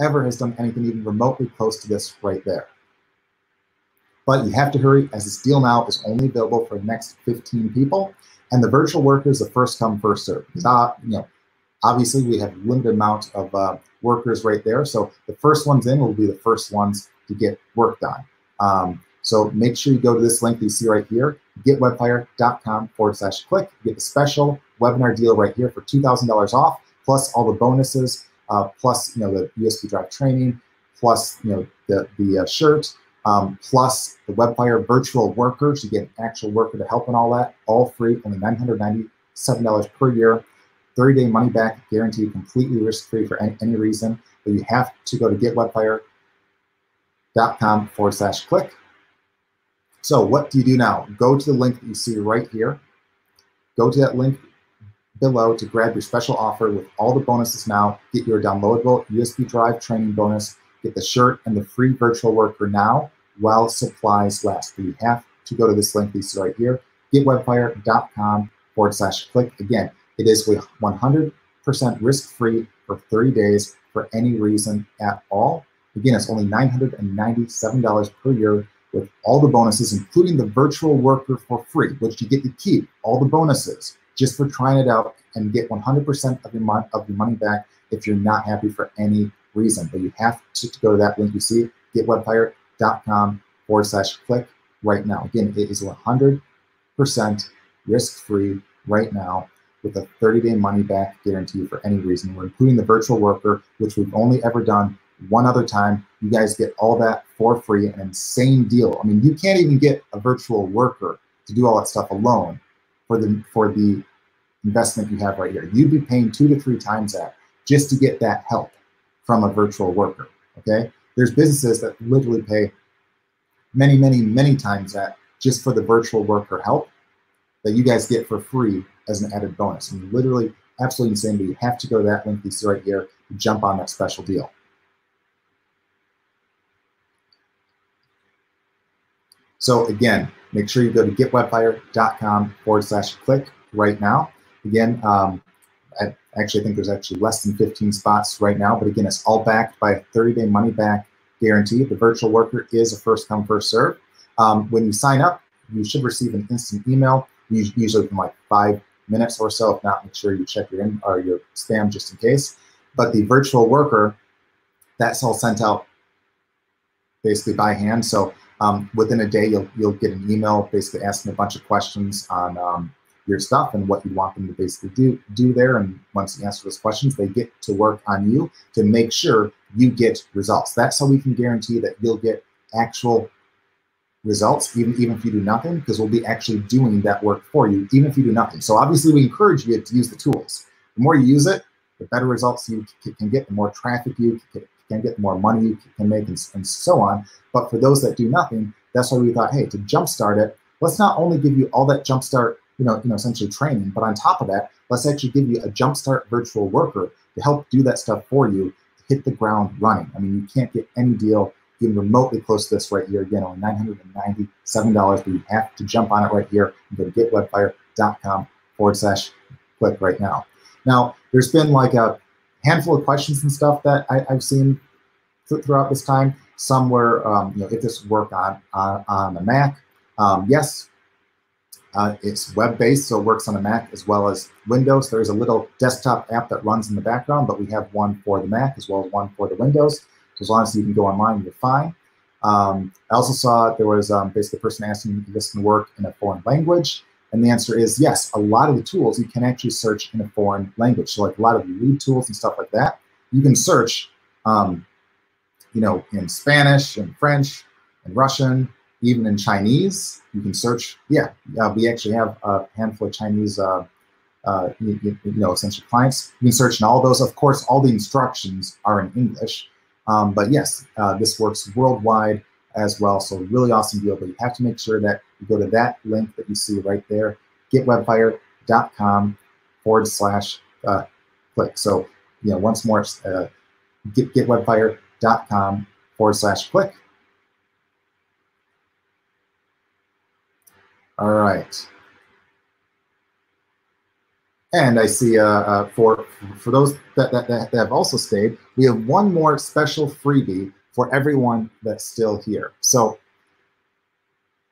ever has done anything even remotely close to this right there. But you have to hurry as this deal now is only available for the next 15 people. And the virtual worker is the first come, first serve. Uh, you know, obviously we have limited amount of uh, workers right there. So the first ones in will be the first ones to get work done. Um, so make sure you go to this link you see right here, getwebfire.com forward slash click. get the special webinar deal right here for $2,000 off, plus all the bonuses, uh, plus you know the USB drive training, plus you know the the uh, shirt, um, plus the Webfire virtual workers. You get an actual worker to help and all that, all free, only $997 per year. 30 day money back guarantee, completely risk free for any, any reason. But you have to go to getwebfire.com forward slash click. So, what do you do now? Go to the link that you see right here. Go to that link below to grab your special offer with all the bonuses now. Get your downloadable USB drive training bonus. Get the shirt and the free virtual worker now while supplies last. But you have to go to this link that you see right here, getwebfire.com forward slash click. Again, it is 100% risk-free for 30 days for any reason at all. Again, it's only $997 per year with all the bonuses, including the virtual worker for free, which you get to keep all the bonuses just for trying it out and get 100% of your, mon- of your money back if you're not happy for any reason. But you have to, go to that link you see, getwebfire.com forward slash click right now. Again, it is 100% risk-free right now with a 30-day money-back guarantee for any reason. We're including the virtual worker, which we've only ever done one other time. You guys get all that for free, an insane deal. I mean, you can't even get a virtual worker to do all that stuff alone for the for the investment you have right here. You'd be paying two to three times that just to get that help from a virtual worker. Okay, there's businesses that literally pay many, many, many times that just for the virtual worker help that you guys get for free as an added bonus. I mean, literally absolutely insane, but you have to go to that link you see right here to jump on that special deal. So again, make sure you go to getwebfire.com forward slash click right now. Again, um, I actually think there's actually less than 15 spots right now, but again, it's all backed by a 30-day money-back guarantee. The virtual worker is a first-come, first-serve. Um, when you sign up, you should receive an instant email, usually from like five minutes or so. If not, make sure you check your in or your spam just in case. But the virtual worker, that's all sent out basically by hand. So um, within a day, you'll you'll get an email basically asking a bunch of questions on um, your stuff and what you want them to basically do do there. And once you answer those questions, they get to work on you to make sure you get results. That's how we can guarantee that you'll get actual results, even, even if you do nothing, because we'll be actually doing that work for you, even if you do nothing. So obviously we encourage you to use the tools. The more you use it, the better results you can get, the more traffic you can get, more money you can make, and, and so on. But for those that do nothing, that's why we thought, hey, to jumpstart it, let's not only give you all that jumpstart, you know, you know, essentially training, but on top of that, let's actually give you a jumpstart virtual worker to help do that stuff for you to hit the ground running. I mean, you can't get any deal even remotely close to this right here. Again, only $997, but you have to jump on it right here and go to getwebfire.com forward slash click right now. Now, there's been like a handful of questions and stuff that I, have seen th throughout this time. somewhere, um, you know, if this work on, on, on a Mac. Um, yes, uh, it's web-based, so it works on a Mac as well as Windows. There's a little desktop app that runs in the background, but we have one for the Mac as well as one for the Windows. So as long as you can go online, you're fine. Um, I also saw there was um, basically a person asking if this can work in a foreign language. And the answer is yes, a lot of the tools you can actually search in a foreign language. So like a lot of lead tools and stuff like that, you can search, um, you know, in Spanish and French and Russian, even in Chinese. You can search. Yeah, uh, we actually have a handful of Chinese, uh, uh, you, you, know, essential clients. You can search in all those. Of course, all the instructions are in English. Um, but yes, uh, this works worldwide as well. So really awesome deal. But you have to make sure that you go to that link that you see right there, getwebfire.com forward slash uh, click. So, you know, once more, uh, get, getwebfire.com forward slash click. All right. And I see uh, uh, for for those that, that, that have also stayed, we have one more special freebie for everyone that's still here. So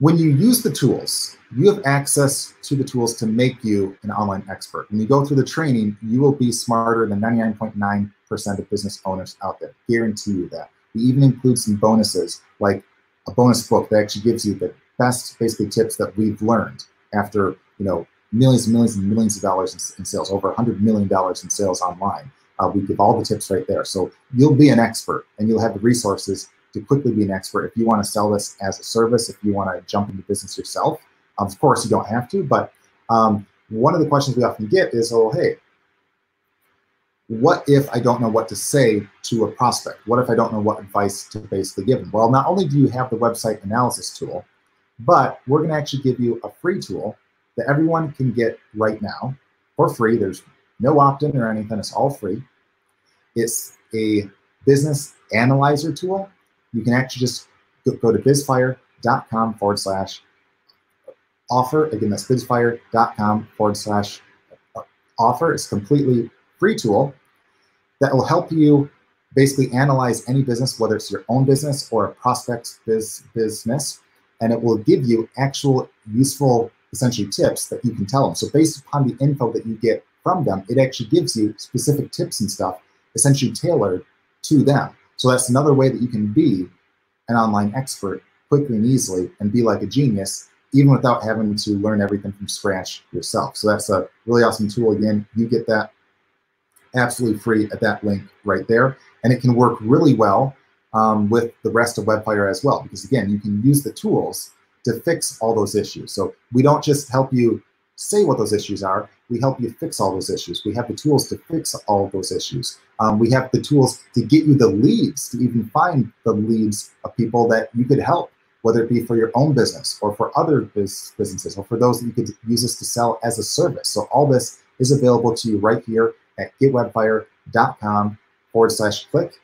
when you use the tools, you have access to the tools to make you an online expert. When you go through the training, you will be smarter than 99.9% of business owners out there. Guarantee you that. We even include some bonuses, like a bonus book that actually gives you the best basically tips that we've learned after you know millions and millions and millions of dollars in, in sales, over $100 million in sales online. Uh, we give all the tips right there. So you'll be an expert and you'll have the resources to quickly be an expert. If you want to sell this as a service, if you want to jump into business yourself, of course you don't have to. But um, one of the questions we often get is, oh, hey, what if I don't know what to say to a prospect? What if I don't know what advice to basically give them? Well, not only do you have the website analysis tool, but we're going to actually give you a free tool that everyone can get right now for free. There's no opt-in or anything. It's all free. It's a business analyzer tool. You can actually just go to bizfire.com forward slash offer. Again, that's bizfire.com forward slash offer. It's completely free tool that will help you basically analyze any business, whether it's your own business or a prospect's biz, business, and it will give you actual useful, essentially tips that you can tell them. So based upon the info that you get from them, it actually gives you specific tips and stuff, essentially tailored to them. So that's another way that you can be an online expert quickly and easily and be like a genius, even without having to learn everything from scratch yourself. So that's a really awesome tool. Again, you get that absolutely free at that link right there. And it can work really well um, with the rest of Webfire as well, because again, you can use the tools to fix all those issues. So we don't just help you say what those issues are, we help you fix all those issues. We have the tools to fix all those issues. Um, we have the tools to get you the leads, to even find the leads of people that you could help, whether it be for your own business or for other biz businesses or for those that you could use this to sell as a service. So all this is available to you right here at getwebfire.com forward slash click.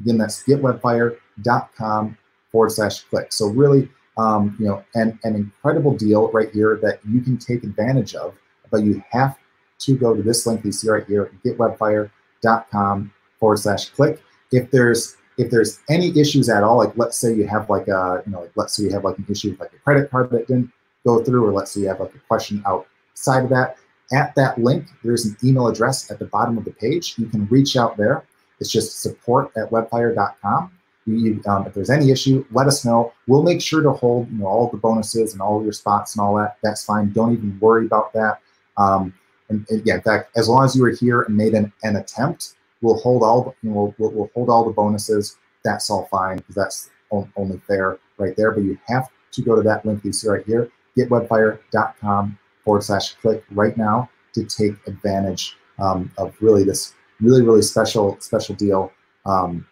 Again, that's getwebfire.com forward slash click. So really, um, you know, an, an incredible deal right here that you can take advantage of, but you have to go to this link you see right here, getwebfire.com forward slash click. If there's if there's any issues at all, like let's say you have like a, you know, like let's say you have like an issue with like a credit card that didn't go through, or let's say you have like a question outside of that, at that link, there's an email address at the bottom of the page. You can reach out there. It's just support at webfire.com. You, um, if there's any issue, let us know. We'll make sure to hold you know all the bonuses and all your spots and all that. That's fine. Don't even worry about that. Um, and, and, yeah, in fact, as long as you were here and made an, an attempt, we'll hold all you know, we'll, we'll hold all the bonuses. That's all fine because that's only fair right there. But you have to go to that link you see right here, getwebfire.com forward slash click right now to take advantage um, of really this really really special special deal um,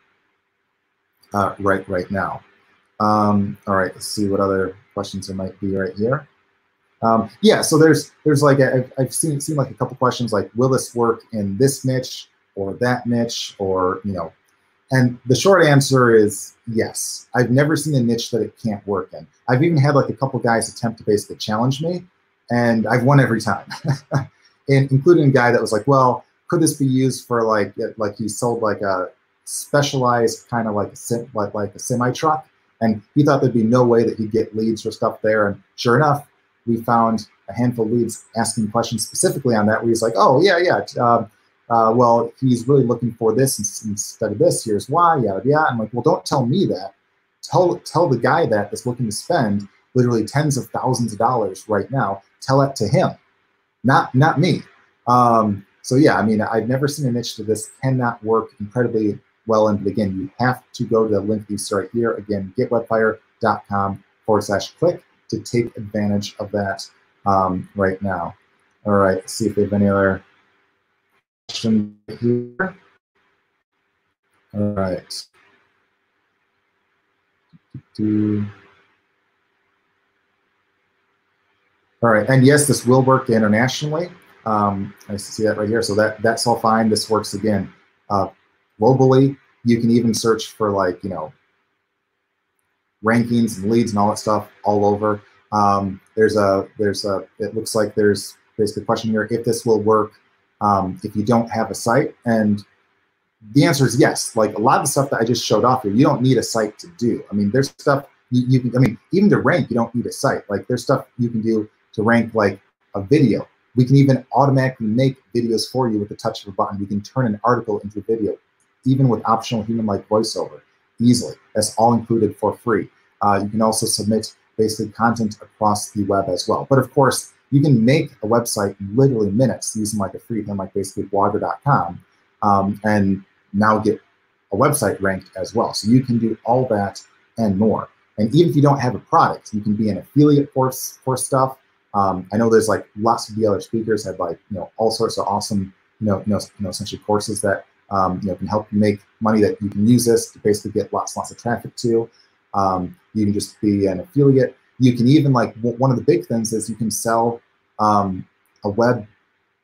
uh, right right now. Um, all right, let's see what other questions there might be right here. Um, yeah, so there's there's like I've seen seen like a couple questions like will this work in this niche or that niche or you know, and the short answer is yes. I've never seen a niche that it can't work in. I've even had like a couple guys attempt to basically challenge me, and I've won every time, [laughs] and including a guy that was like, well, could this be used for like like he sold like a specialized kind of like a like, like a semi truck. And he thought there'd be no way that he'd get leads for stuff there. And sure enough, we found a handful of leads asking questions specifically on that. Where he's like, "Oh yeah, yeah, uh, uh, well he's really looking for this instead of this. Here's why, yada yada." I'm like, "Well, don't tell me that. Tell tell the guy that that's looking to spend literally tens of thousands of dollars right now. Tell it to him, not not me." Um, so yeah, I mean, I've never seen a niche to this cannot work incredibly well. And again, you have to go to the link you see right here. Again, getwebfire.com forward slash click to take advantage of that um, right now. All right, see if they have any other questions here. All right. All right, and yes, this will work internationally. Um, I see that right here. So that that's all fine. This works again uh, globally. You can even search for like you know rankings and leads and all that stuff all over. Um, there's a there's a it looks like there's basically a question here if this will work um, if you don't have a site and the answer is yes. Like a lot of the stuff that I just showed off here, you don't need a site to do. I mean, there's stuff you, you can. I mean, even to rank, you don't need a site. Like there's stuff you can do to rank like a video. We can even automatically make videos for you with the touch of a button. We can turn an article into a video, even with optional human-like voiceover, easily. That's all included for free. Uh, you can also submit basically content across the web as well. But of course, you can make a website literally minutes using like a free thing like basically blogger.com um, and now get a website ranked as well. So you can do all that and more. And even if you don't have a product, you can be an affiliate for, for stuff. Um, I know there's like lots of the other speakers have like, you know, all sorts of awesome, you know, you know, you know essentially courses that, um, you know, can help you make money that you can use this to basically get lots, lots of traffic to. Um, you can just be an affiliate. You can even like one of the big things is you can sell um, a web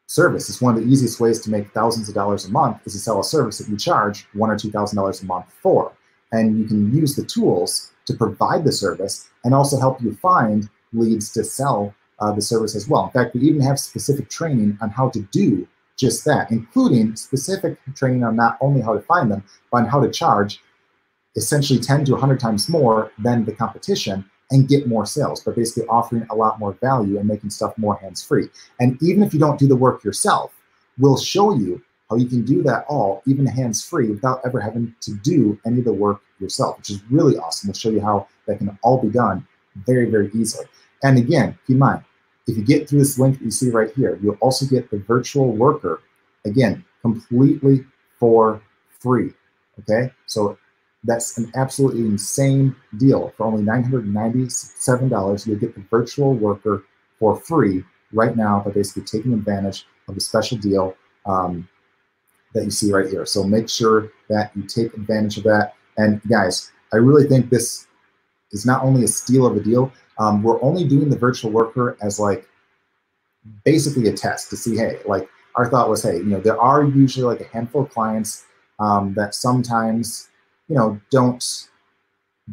service. It's one of the easiest ways to make thousands of dollars a month is to sell a service that you charge one or two thousand dollars a month for. And you can use the tools to provide the service and also help you find leads to sell uh, the service as well. In fact, we even have specific training on how to do just that, including specific training on not only how to find them, but on how to charge essentially 10 to 100 times more than the competition and get more sales, but basically offering a lot more value and making stuff more hands-free. And even if you don't do the work yourself, we'll show you how you can do that all, even hands-free, without ever having to do any of the work yourself, which is really awesome. We'll show you how that can all be done very, very easily. And again, keep in mind, if you get through this link that you see right here, you'll also get the virtual worker, again, completely for free. Okay, so that's an absolutely insane deal. For only $997, you'll get the virtual worker for free right now by basically taking advantage of the special deal um, that you see right here. So make sure that you take advantage of that. And guys, I really think this is not only a steal of a deal, um, we're only doing the virtual worker as like basically a test to see, hey, like our thought was, hey, you know, there are usually like a handful of clients um, that sometimes you know, don't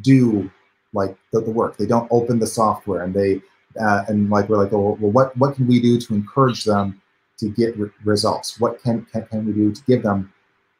do like the, the work. They don't open the software and they, uh, and like, we're like, well, well, what, what can we do to encourage them to get re results? What can, can, can we do to give them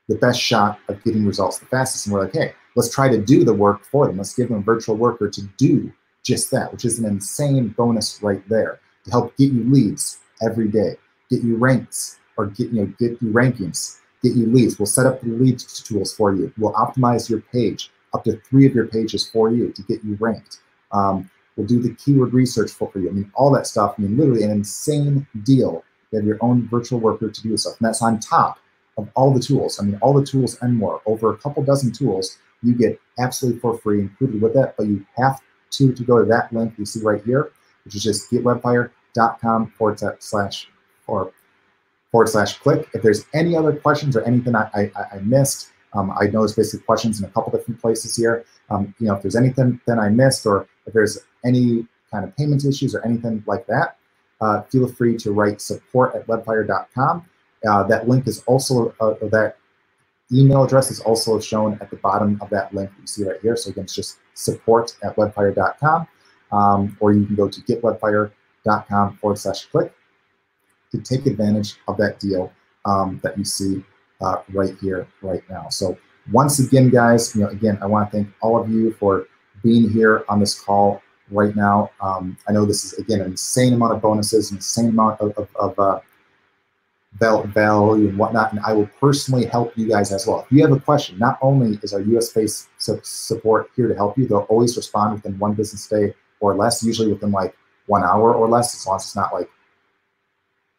the best shot of getting results the fastest? And we're like, hey, let's try to do the work for them. Let's give them a virtual worker to do just that, which is an insane bonus right there to help get you leads every day, get you ranks or get, you know, get you rankings, get you leads. We'll set up the lead tools for you. We'll optimize your page, up to three of your pages for you to get you ranked. Um, we'll do the keyword research for, you. I mean, all that stuff. I mean, literally an insane deal. You have your own virtual worker to do this stuff. And that's on top of all the tools. I mean, all the tools and more. Over a couple dozen tools you get absolutely for free included with that, but you have to, to go to that link you see right here, which is just getwebfire.com forward slash or forward slash click. If there's any other questions or anything I, I, I missed, um, I know there's basically questions in a couple different places here. Um, you know, if there's anything that I missed or if there's any kind of payment issues or anything like that, uh, feel free to write support at webfire.com. Uh, that link is also, uh, that email address is also shown at the bottom of that link you see right here. So again, it's just support at webfire.com, um, or you can go to getwebfire.com forward slash click to take advantage of that deal um, that you see uh, right here, right now. So once again, guys, you know, again, I want to thank all of you for being here on this call right now. Um, I know this is again an insane amount of bonuses, an insane amount of, of, of uh, value and whatnot, and I will personally help you guys as well. If you have a question, not only is our US-based support here to help you, they'll always respond within one business day or less, usually within like one hour or less, as long as it's not like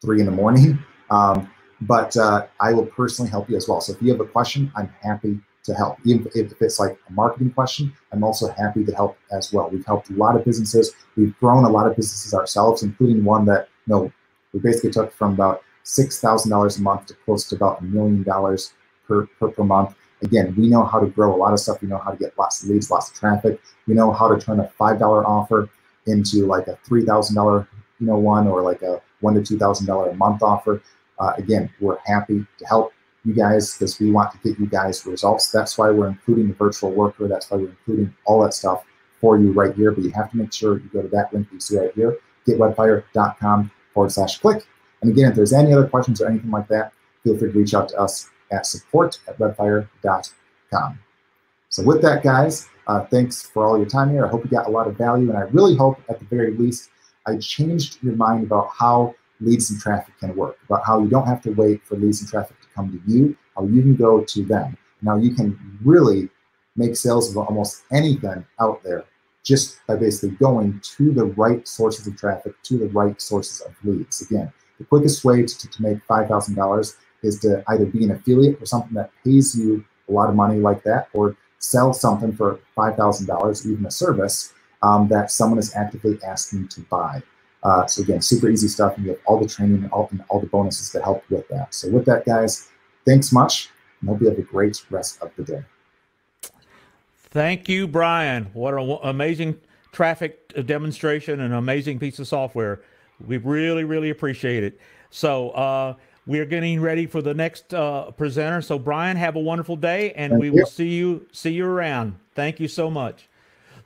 three in the morning. [laughs] Um, but uh, I will personally help you as well. So if you have a question, I'm happy to help. Even if it's like a marketing question, I'm also happy to help as well. We've helped a lot of businesses. We've grown a lot of businesses ourselves, including one that you know we basically took from about six thousand dollars a month to close to about a million dollars per, per per month. Again, we know how to grow a lot of stuff. We know how to get lots of leads, lots of traffic. We know how to turn a five dollar offer into like a three thousand dollar you know one or like a one to two thousand dollar a month offer. Uh, again, we're happy to help you guys because we want to get you guys results. That's why we're including the virtual worker. That's why we're including all that stuff for you right here. But you have to make sure you go to that link you see right here, getwebfire.com forward slash click. And again, if there's any other questions or anything like that, feel free to reach out to us at support at webfire.com. So with that, guys, uh, thanks for all your time here. I hope you got a lot of value, and I really hope, at the very least, I changed your mind about how leads and traffic can work, about how you don't have to wait for leads and traffic to come to you, how you can go to them. Now you can really make sales of almost anything out there just by basically going to the right sources of traffic, to the right sources of leads. Again, the quickest way to, to make $5,000 is to either be an affiliate or something that pays you a lot of money like that, or sell something for $5,000, even a service um, that someone is actively asking to buy. Uh, so again, super easy stuff, and you have all the training and all, and all the bonuses to help with that. So with that, guys, thanks much, and hope you have a great rest of the day. Thank you, Brian. What an amazing traffic demonstration and amazing piece of software. We really, really appreciate it. So uh, we're getting ready for the next uh, presenter. So Brian, have a wonderful day, and Thank we you. will see you see you around. Thank you so much.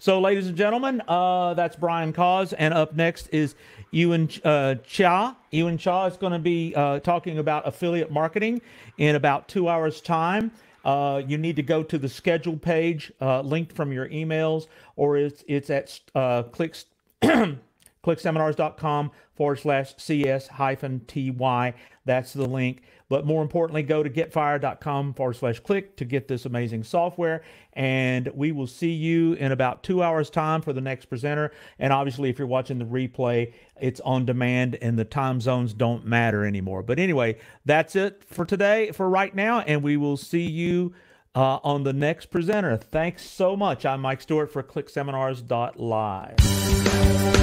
So, ladies and gentlemen, uh, that's Brian Koz. And up next is Ewen uh, Chia. Ewen Chia is going to be uh, talking about affiliate marketing in about two hours' time. Uh, you need to go to the schedule page uh, linked from your emails, or it's, it's at uh, clicks, [clears throat] clickseminars.com forward slash CS hyphen TY. That's the link. But more importantly, go to getfire.com forward slash click to get this amazing software. And we will see you in about two hours' time for the next presenter. And obviously, if you're watching the replay, it's on demand and the time zones don't matter anymore. But anyway, that's it for today, for right now. And we will see you. Uh, on the next presenter. Thanks so much. I'm Mike Stewart for ClickSeminars.live.